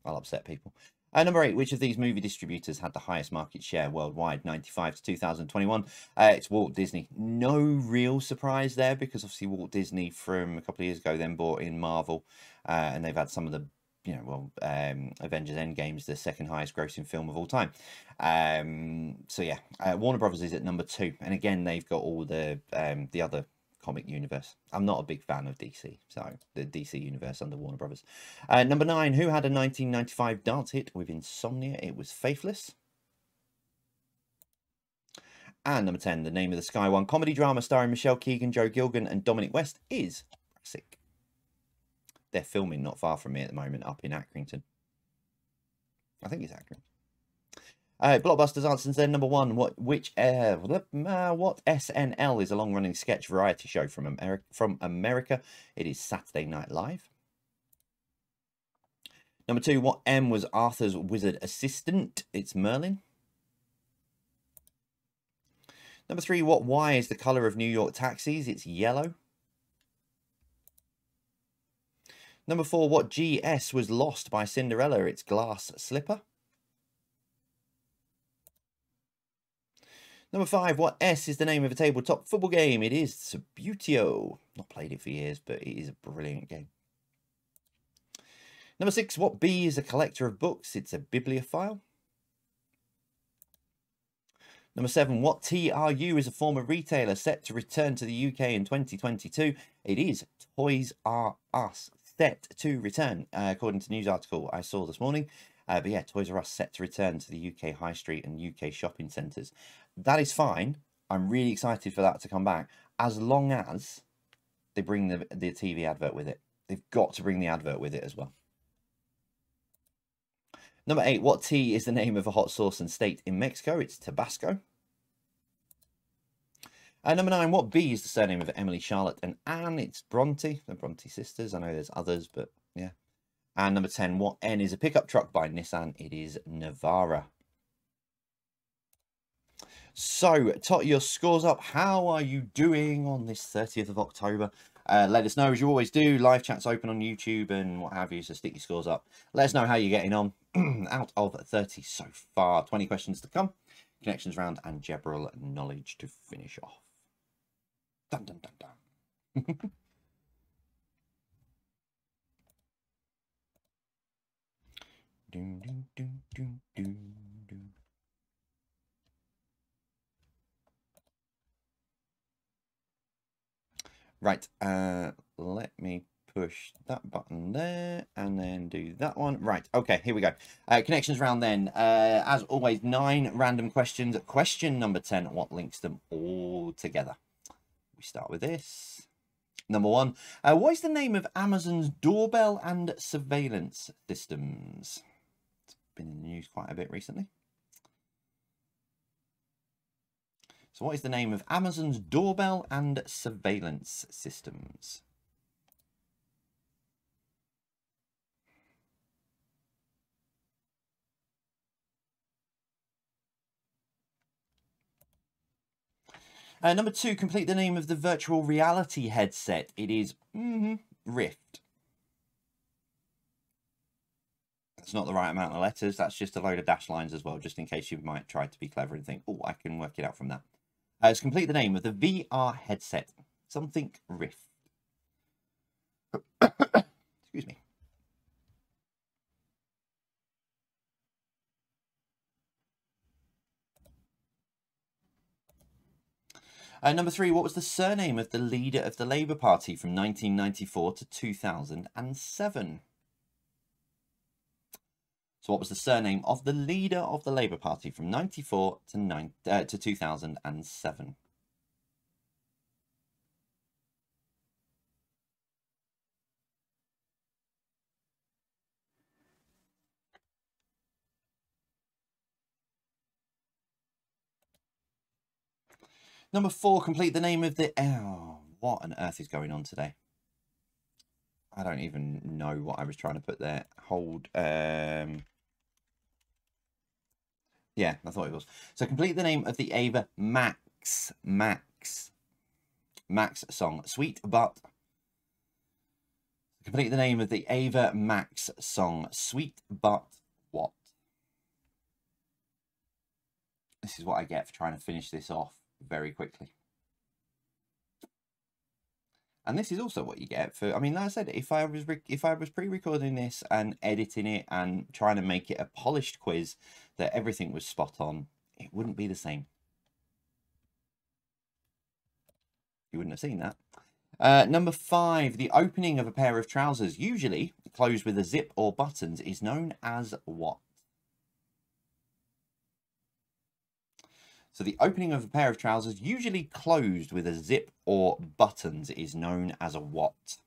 I'll upset people. Uh, number eight, which of these movie distributors had the highest market share worldwide, 95 to 2021? Uh, it's Walt Disney. No real surprise there because obviously Walt Disney from a couple of years ago then bought in Marvel uh, and they've had some of the you know, well, um, Avengers Endgame is the second highest grossing film of all time. Um, so yeah, uh, Warner Brothers is at number two, and again they've got all the um, the other comic universe. I'm not a big fan of DC, so the DC universe under Warner Brothers. Uh, number nine, who had a 1995 dance hit with Insomnia? It was Faithless. And number 10, the name of the Sky One comedy drama starring Michelle Keegan, Joe Gilgun, and Dominic West is Brassic. They're filming not far from me at the moment, up in Accrington. I think it's Accrington. Uh, Blockbusters answers then number one. What which uh, what SNL is a long running sketch variety show from America from America? It is Saturday Night Live. Number two, what M was Arthur's wizard assistant? It's Merlin. Number three, what Y is the colour of New York taxis? It's yellow. Number four, what GS was lost by Cinderella? It's glass slipper. Number five, what S is the name of a tabletop football game? It is Subbuteo. Not played it for years, but it is a brilliant game. Number six, what B is a collector of books? It's a bibliophile. Number seven, what TRU is a former retailer set to return to the UK in 2022? It is Toys R Us, set to return, uh, according to news article I saw this morning. Uh, but yeah, Toys R Us set to return to the UK high street and UK shopping centres that is fine. I'm really excited for that to come back, as long as they bring the, the TV advert with it. They've got to bring the advert with it as well. Number eight, what tea is the name of a hot sauce and state in Mexico? It's Tabasco. And number nine, what B is the surname of Emily, Charlotte, and Anne? It's Bronte, the Bronte sisters. I know there's others, but yeah. And number 10, what N is a pickup truck by Nissan? It is Navara. So, tot your scores up. How are you doing on this 30th of October? Uh, let us know, as you always do. Live chats open on YouTube and what have you, so stick your scores up. Let us know how you're getting on. [clears throat] Out of 30 so far. 20 questions to come. Connections round and Jebral knowledge to finish off. Dun, dun, dun, dun. [laughs] Right, uh, let me push that button there and then do that one. Right, okay, here we go. Uh, connections round then. Uh, as always, nine random questions. Question number 10, what links them all together? We start with this. Number one, uh, what is the name of Amazon's doorbell and surveillance systems? It's been in the news quite a bit recently. So what is the name of Amazon's doorbell and surveillance systems? Uh, number two, complete the name of the virtual reality headset. It is mm -hmm, Rift. That's not the right amount of letters. That's just a load of dash lines as well, just in case you might try to be clever and think, oh, I can work it out from that. Uh, let's complete the name of the VR headset. Something Rift. [coughs] Excuse me. Uh, number three, what was the surname of the leader of the Labour Party from 1994 to 2007? So what was the surname of the leader of the Labour Party from 94 to, nine, uh, to 2007? Number four, complete the name of the... Oh, what on earth is going on today? I don't even know what I was trying to put there. Hold... Um... Yeah, I thought it was. So complete the name of the Ava Max. Max. Max song. Sweet But... Complete the name of the Ava Max song. Sweet But What? This is what I get for trying to finish this off very quickly. And this is also what you get for. I mean, like I said, if I was if I was pre-recording this and editing it and trying to make it a polished quiz that everything was spot on, it wouldn't be the same. You wouldn't have seen that. Uh, number five, the opening of a pair of trousers, usually closed with a zip or buttons, is known as what? So the opening of a pair of trousers, usually closed with a zip or buttons, is known as a what?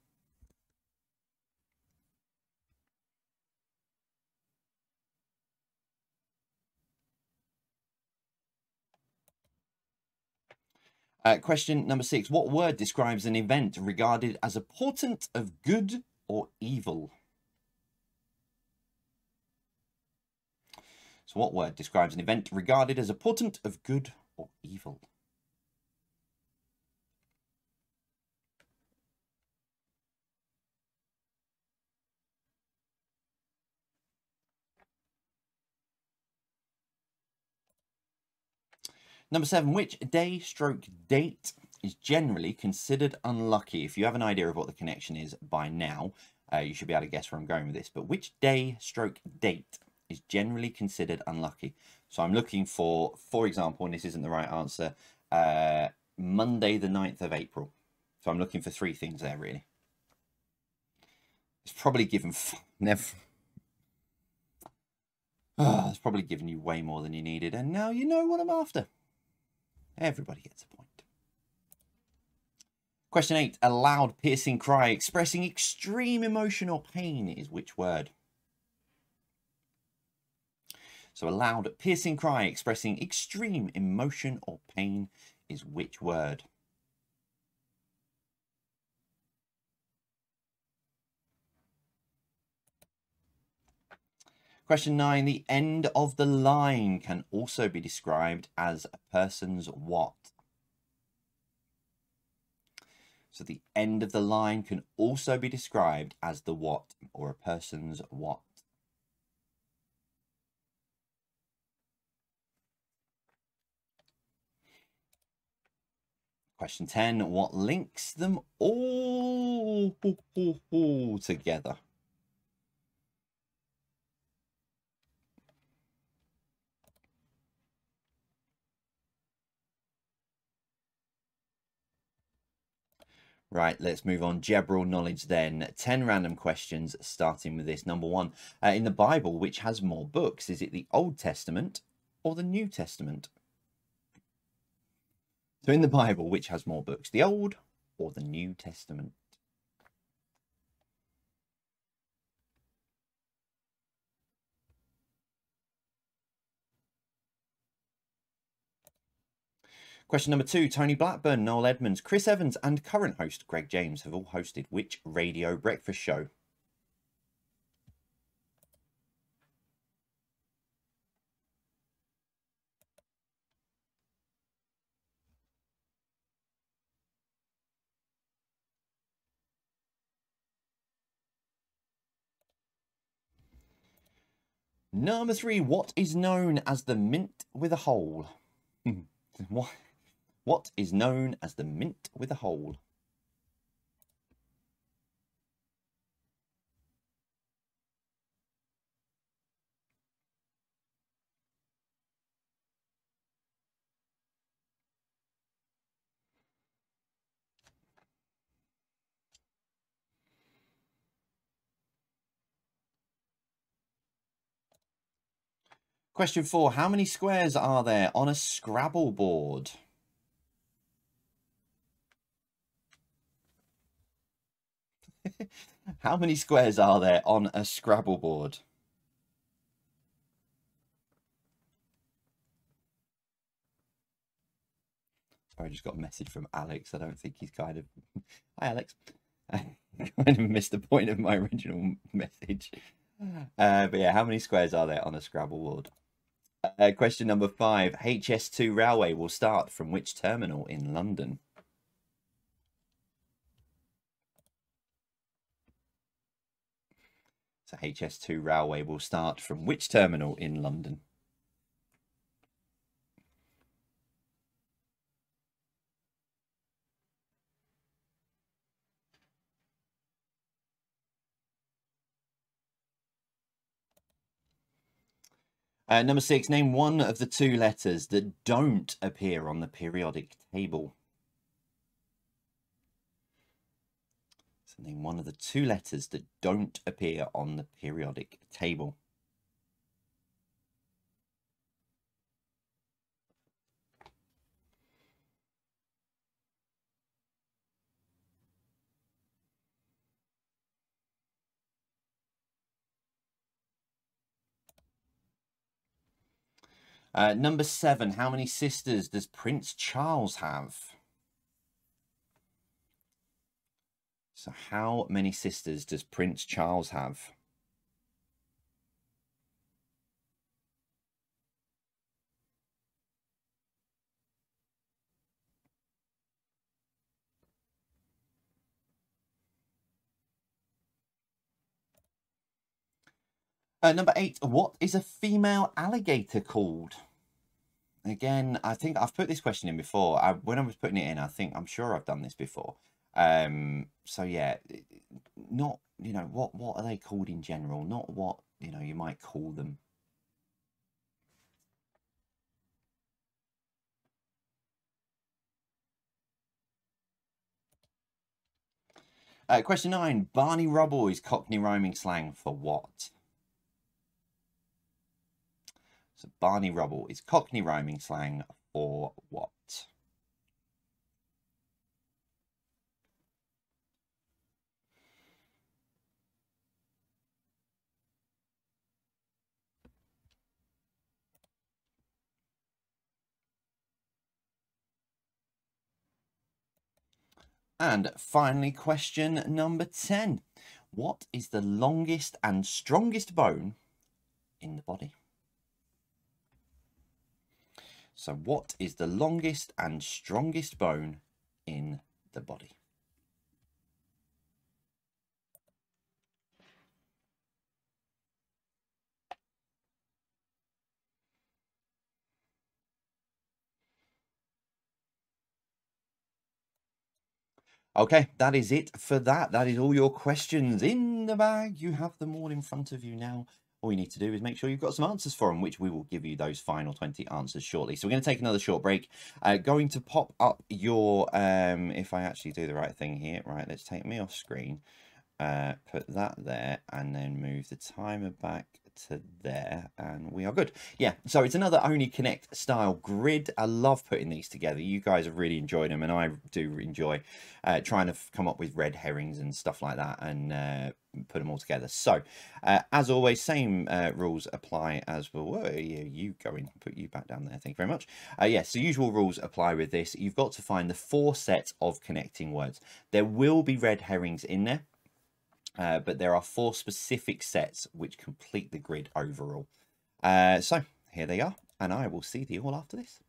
Uh, question number six. What word describes an event regarded as a portent of good or evil? So what word describes an event regarded as a portent of good or evil? Number seven, which day stroke date is generally considered unlucky? If you have an idea of what the connection is by now, uh, you should be able to guess where I'm going with this. But which day stroke date is generally considered unlucky. So I'm looking for, for example, and this isn't the right answer, uh, Monday the 9th of April. So I'm looking for three things there, really. It's probably given, [laughs] never, oh, [sighs] it's probably given you way more than you needed. And now you know what I'm after. Everybody gets a point. Question eight, a loud piercing cry expressing extreme emotion or pain is which word? So a loud, piercing cry expressing extreme emotion or pain is which word? Question nine, the end of the line can also be described as a person's what? So the end of the line can also be described as the what or a person's what? Question 10. What links them all [laughs] together? Right, let's move on. General knowledge then. 10 random questions starting with this. Number one, uh, in the Bible, which has more books? Is it the Old Testament or the New Testament? So in the Bible, which has more books, the Old or the New Testament? Question number two Tony Blackburn, Noel Edmonds, Chris Evans, and current host Greg James have all hosted which radio breakfast show? Number three, what is known as the mint with a hole? [laughs] what? What is known as the mint with a hole? Question four, how many squares are there on a Scrabble board? [laughs] How many squares are there on a Scrabble board? Sorry, I just got a message from Alex. I don't think he's kind of... [laughs] Hi, Alex. I [laughs] kind of missed the point of my original message. Uh, but yeah, how many squares are there on a Scrabble board? Uh, question number five. HS2 Railway will start from which terminal in London? So HS2 Railway will start from which terminal in London? Uh, number six, name one of the two letters that don't appear on the periodic table. Name one of the two letters that don't appear on the periodic table. Uh, number seven, how many sisters does Prince Charles have? So how many sisters does Prince Charles have? Uh, number eight, what is a female alligator called? Again, I think I've put this question in before. I, when I was putting it in, I think I'm sure I've done this before. Um, so yeah, not you know what what are they called in general, not what you know you might call them. Uh, question nine: Barney Rubble is Cockney rhyming slang for what? So Barney Rubble is Cockney rhyming slang for what? And finally, question number 10. What is the longest and strongest bone in the body? So what is the longest and strongest bone in the body? Okay, that is it for that. That is all your questions in the bag. You have them all in front of you now. All you need to do is make sure you've got some answers for them, which we will give you those final 20 answers shortly. So we're going to take another short break. Uh, going to pop up your, um, if I actually do the right thing here, right, let's take me off screen, uh, put that there, and then move the timer back to there and we are good. Yeah so it's another only connect style grid. I love putting these together. You guys have really enjoyed them and i do enjoy uh, trying to come up with red herrings and stuff like that and uh, put them all together. So uh, as always same uh, rules apply as well. Whoa, you going put you back down there. Thank you very much. Yes uh, yeah, so usual rules apply with this. You've got to find the four sets of connecting words. There will be red herrings in there uh, but there are four specific sets which complete the grid overall. Uh, so here they are, and I will see you all after this.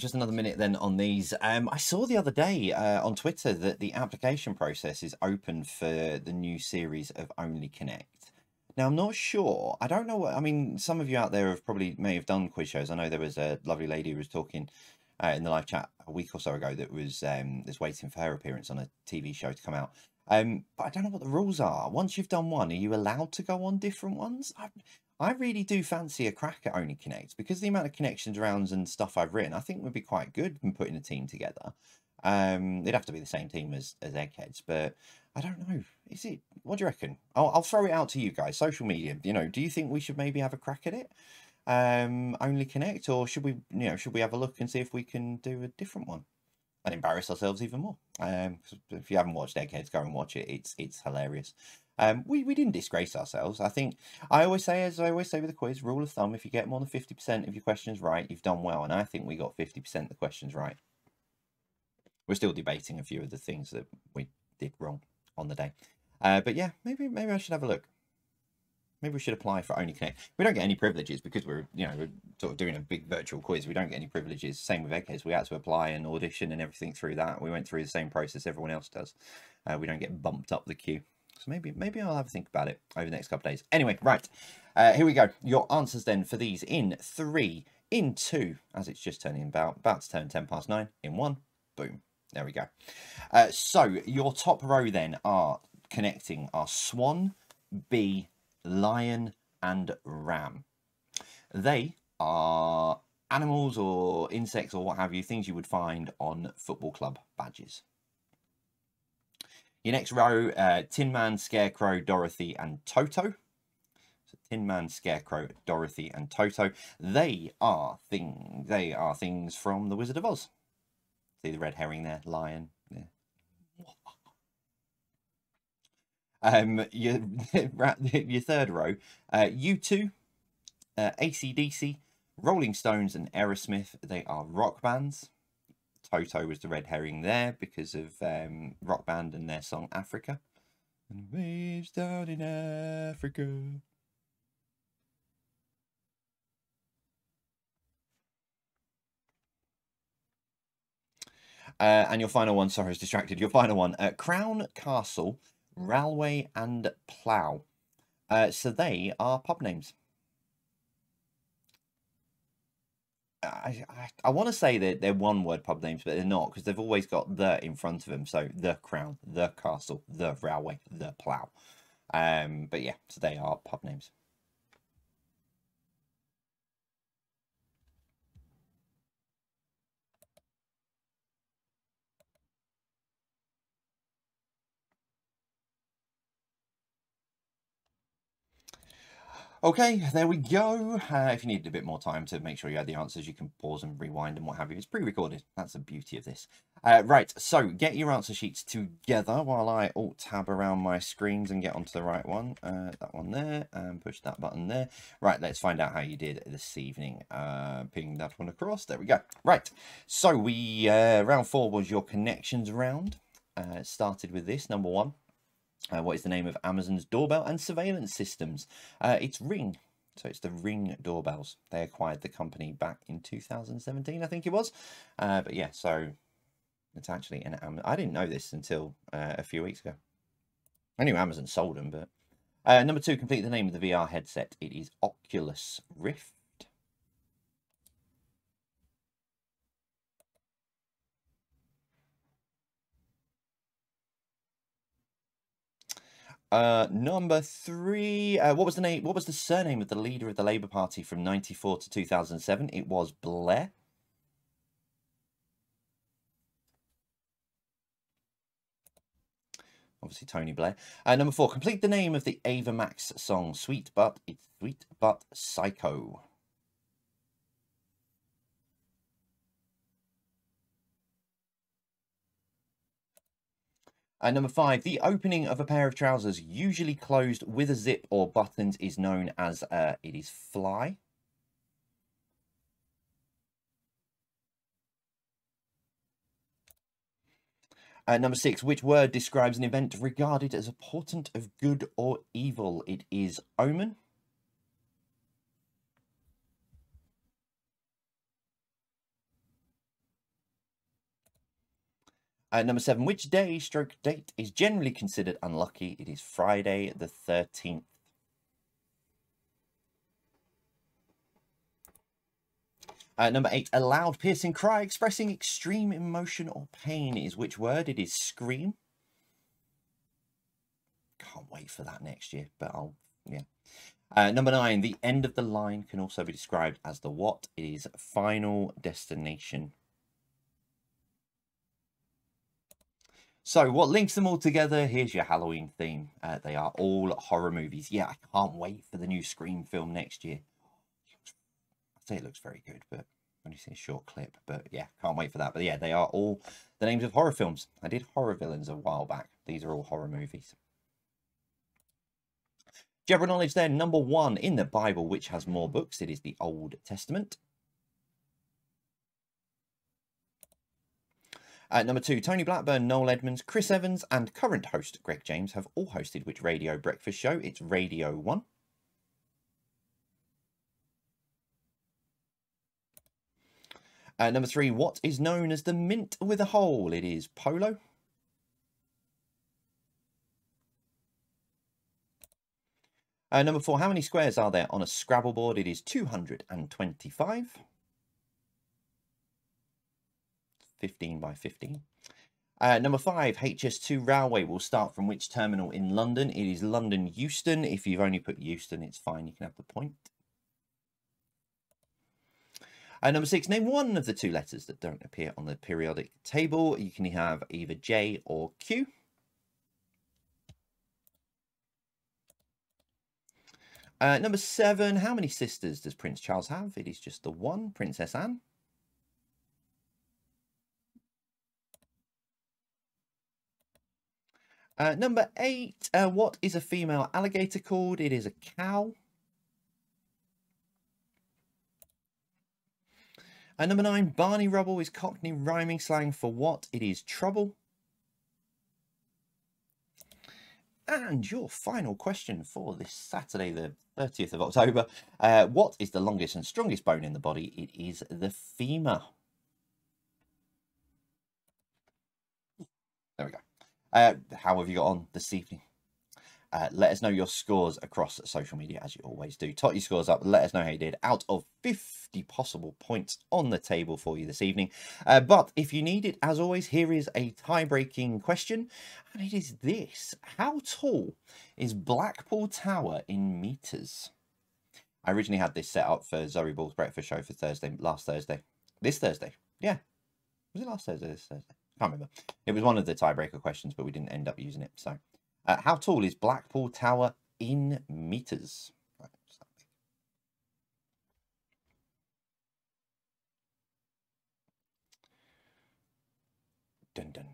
Just another minute then on these. Um, I saw the other day uh, on Twitter that the application process is open for the new series of Only Connect. Now, I'm not sure. I don't know what. I mean, some of you out there have probably may have done quiz shows. I know there was a lovely lady who was talking uh, in the live chat a week or so ago that was um, was waiting for her appearance on a TV show to come out. Um, but I don't know what the rules are. Once you've done one, are you allowed to go on different ones? I, I really do fancy a crack at Only Connect because the amount of connections, rounds, and stuff I've written, I think would be quite good in putting a team together. Um, they'd have to be the same team as, as Eggheads, but I don't know. Is it? What do you reckon? I'll, I'll throw it out to you guys. Social media. You know, do you think we should maybe have a crack at it? Um, Only Connect, or should we? You know, should we have a look and see if we can do a different one? and embarrass ourselves even more. Um, if you haven't watched Eggheads, go and watch it. It's it's hilarious. Um, we, we didn't disgrace ourselves. I think I always say, as I always say with the quiz, rule of thumb: if you get more than fifty percent of your questions right, you've done well. And I think we got fifty percent of the questions right. We're still debating a few of the things that we did wrong on the day, uh, but yeah, maybe maybe I should have a look. Maybe we should apply for Only Connect. We don't get any privileges because we're, you know, we're sort of doing a big virtual quiz. We don't get any privileges. Same with Eggheads. We had to apply and audition and everything through that. We went through the same process everyone else does. Uh, we don't get bumped up the queue. So maybe maybe I'll have a think about it over the next couple of days. Anyway, right. Uh, here we go. Your answers then for these in three, in two, as it's just turning about, about to turn 10 past nine, in one, boom. There we go. Uh, so your top row then are connecting are Swan, Bee, lion, and ram. They are animals or insects or what have you, things you would find on football club badges. Your next row, uh, Tin Man, Scarecrow, Dorothy, and Toto. So Tin Man, Scarecrow, Dorothy, and Toto. They are things. They are things from The Wizard of Oz. See the red herring there, lion. Yeah. [laughs] Um, your [laughs] your third row, uh, U2, uh, ACDC, Rolling Stones, and Aerosmith. They are rock bands. Toto was the red herring there because of um, rock band and their song Africa. And waves down in Africa. Uh, and your final one, sorry, I was distracted. Your final one, uh, Crown Castle Railway and Plough. Uh, so they are pub names. I, I, I want to say that they're one word pub names, but they're not because they've always got the in front of them. So the crown, the castle, the railway, the plough. Um, but yeah, so they are pub names. Okay, there we go. Uh, if you needed a bit more time to make sure you had the answers, you can pause and rewind and what have you. It's pre-recorded. That's the beauty of this. Uh, right, so get your answer sheets together while I alt-tab around my screens and get onto the right one. Uh, that one there, and push that button there. Right, let's find out how you did this evening. Uh, ping that one across. There we go. Right, so we uh, round four was your connections round. Uh, started with this, number one. Uh, what is the name of Amazon's doorbell and surveillance systems? Uh, it's Ring. So it's the Ring doorbells. They acquired the company back in 2017, I think it was. Uh, but yeah, so it's actually an Amazon. I didn't know this until uh, a few weeks ago. I knew Amazon sold them, but uh, number two, complete the name of the VR headset. It is Oculus Rift. Uh, number three. Uh, what was the name? What was the surname of the leader of the Labour Party from '94 to 2007? It was Blair. Obviously, Tony Blair. Uh, number four. Complete the name of the Ava Max song "Sweet But It's Sweet But Psycho." And number five, the opening of a pair of trousers, usually closed with a zip or buttons, is known as uh, it is fly. Uh, number six, which word describes an event regarded as a portent of good or evil? It is omen. Number seven, which day stroke date is generally considered unlucky? It is Friday the 13th. Uh, number eight, a loud piercing cry expressing extreme emotion or pain is which word? It is scream. Can't wait for that next year, but I'll, yeah. Uh, number nine, the end of the line can also be described as the what? It is final destination. So what links them all together? Here's your Halloween theme. Uh, they are all horror movies. Yeah, I can't wait for the new Scream film next year I'd say it looks very good, but only seen a short clip. But yeah, can't wait for that. But yeah, they are all the names of horror films. I did horror villains a while back. These are all horror movies. General knowledge then, number one in the Bible, which has more books. It is the Old Testament. Number two, Tony Blackburn, Noel Edmonds, Chris Evans, and current host Greg James have all hosted which radio breakfast show? It's Radio 1. Uh, number three, what is known as the mint with a hole? It is polo. Uh, number four, how many squares are there on a Scrabble board? It is 225. 15 by 15. Uh, number five, HS2 Railway will start from which terminal in London? It is London Euston. If you've only put Euston, it's fine. You can have the point. Uh, number six, name one of the two letters that don't appear on the periodic table. You can have either J or Q. Uh, number seven, how many sisters does Prince Charles have? It is just the one, Princess Anne. Uh, number eight, uh, what is a female alligator called? It is a cow. And number nine, Barney Rubble is Cockney rhyming slang for what? It is trouble. And your final question for this Saturday, the 30th of October. Uh, what is the longest and strongest bone in the body? It is the femur. There we go. Uh, how have you got on this evening? Uh, let us know your scores across social media as you always do. Tot your scores up. Let us know how you did. Out of 50 possible points on the table for you this evening. Uh, but if you need it, as always, here is a tie-breaking question. And it is this. How tall is Blackpool Tower in metres? I originally had this set up for Zoe Ball's breakfast show for Thursday, last Thursday. This Thursday. Yeah. Was it last Thursday? This Thursday? Can't remember. It was one of the tiebreaker questions, but we didn't end up using it. So uh, how tall is Blackpool Tower in meters? Dun dun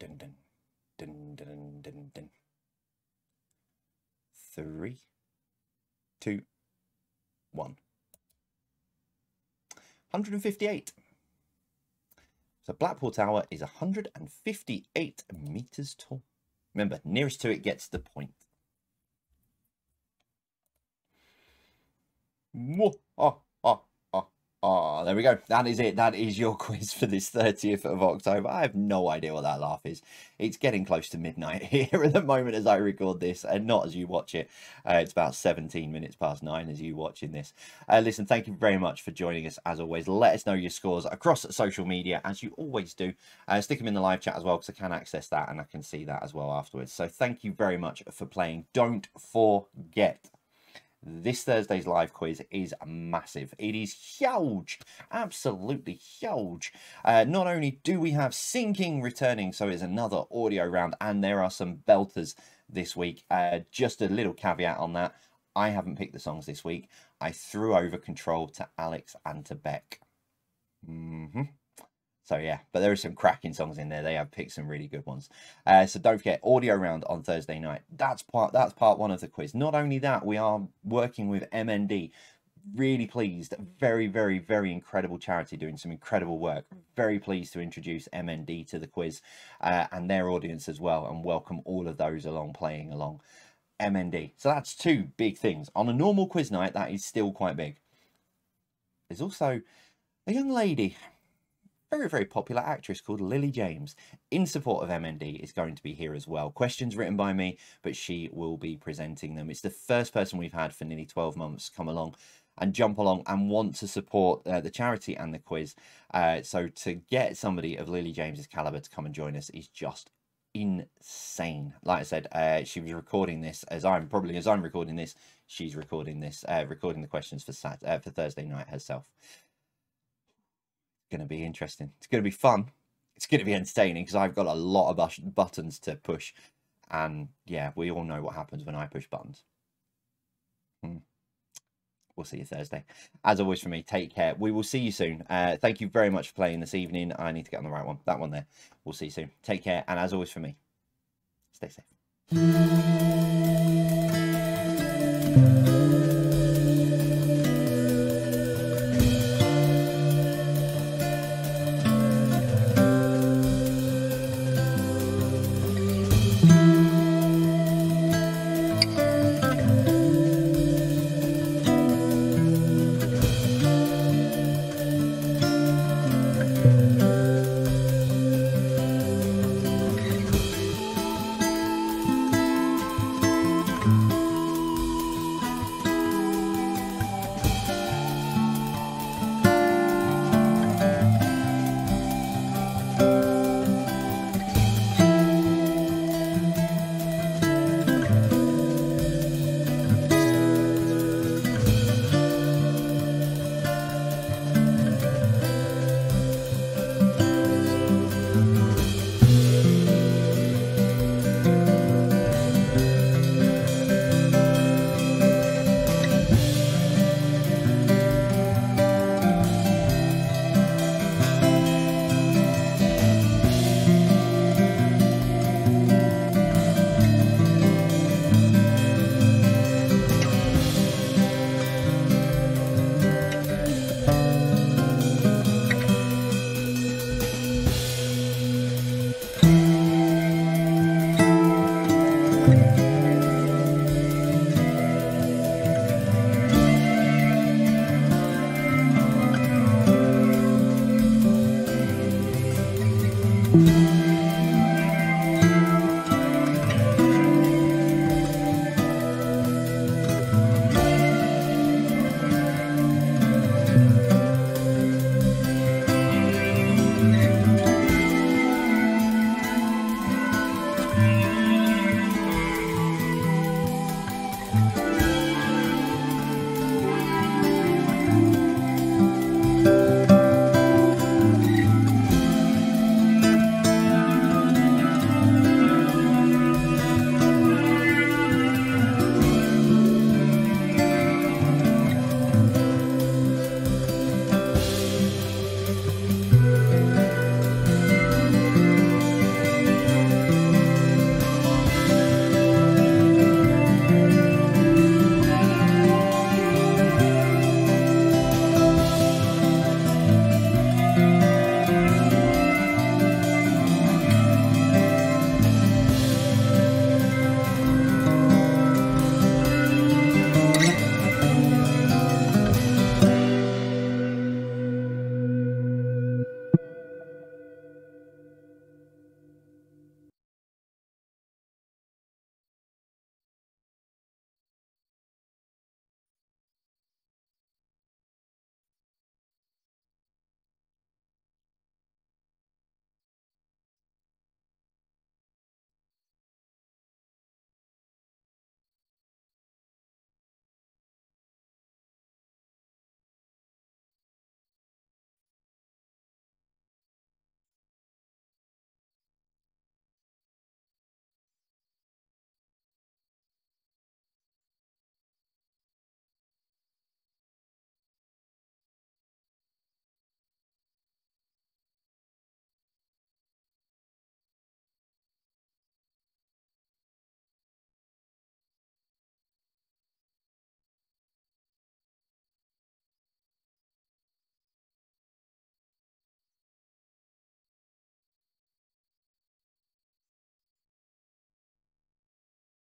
dun dun dun dun dun dun. Three, two, one. 158. So Blackpool Tower is 158 meters tall. Remember, nearest to it gets the point. Oh, oh, there we go. That is it. That is your [laughs] quiz for this 30th of October. I have no idea what that laugh is. It's getting close to midnight [laughs] here at the moment as I record this and not as you watch it. Uh, it's about 17 minutes past nine as you watching this. Uh, listen, thank you very much for joining us as always. Let us know your scores across social media as you always do. Uh, stick them in the live chat as well because I can access that and I can see that as well afterwards. So thank you very much for playing. Don't forget this Thursday's live quiz is massive. It is huge, absolutely huge. Uh, not only do we have Sinking returning, so it's another audio round, and there are some belters this week. Uh, just a little caveat on that. I haven't picked the songs this week. I threw over control to Alex and to Beck. Mm -hmm. So yeah, but there are some cracking songs in there. They have picked some really good ones. Uh, so don't forget audio round on Thursday night. That's part. That's part one of the quiz. Not only that, we are working with MND. Really pleased. Very, very, very incredible charity doing some incredible work. Very pleased to introduce MND to the quiz uh, and their audience as well, and welcome all of those along playing along. MND. So that's two big things. On a normal quiz night, that is still quite big. There's also a young lady very, very popular actress called Lily James, in support of MND, is going to be here as well. Questions written by me, but she will be presenting them. It's the first person we've had for nearly 12 months come along and jump along and want to support uh, the charity and the quiz. Uh, so to get somebody of Lily James's caliber to come and join us is just insane. Like I said, uh, she was recording this as I'm probably as I'm recording this. She's recording this, uh, recording the questions for Sat uh, for Thursday night herself. Going to be interesting. It's going to be fun. It's going to be entertaining because I've got a lot of buttons to push, and yeah, we all know what happens when I push buttons. Hmm. We'll see you Thursday. As always, for me, take care. We will see you soon. Uh, thank you very much for playing this evening. I need to get on the right one. That one there. We'll see you soon. Take care. And as always, for me, stay safe.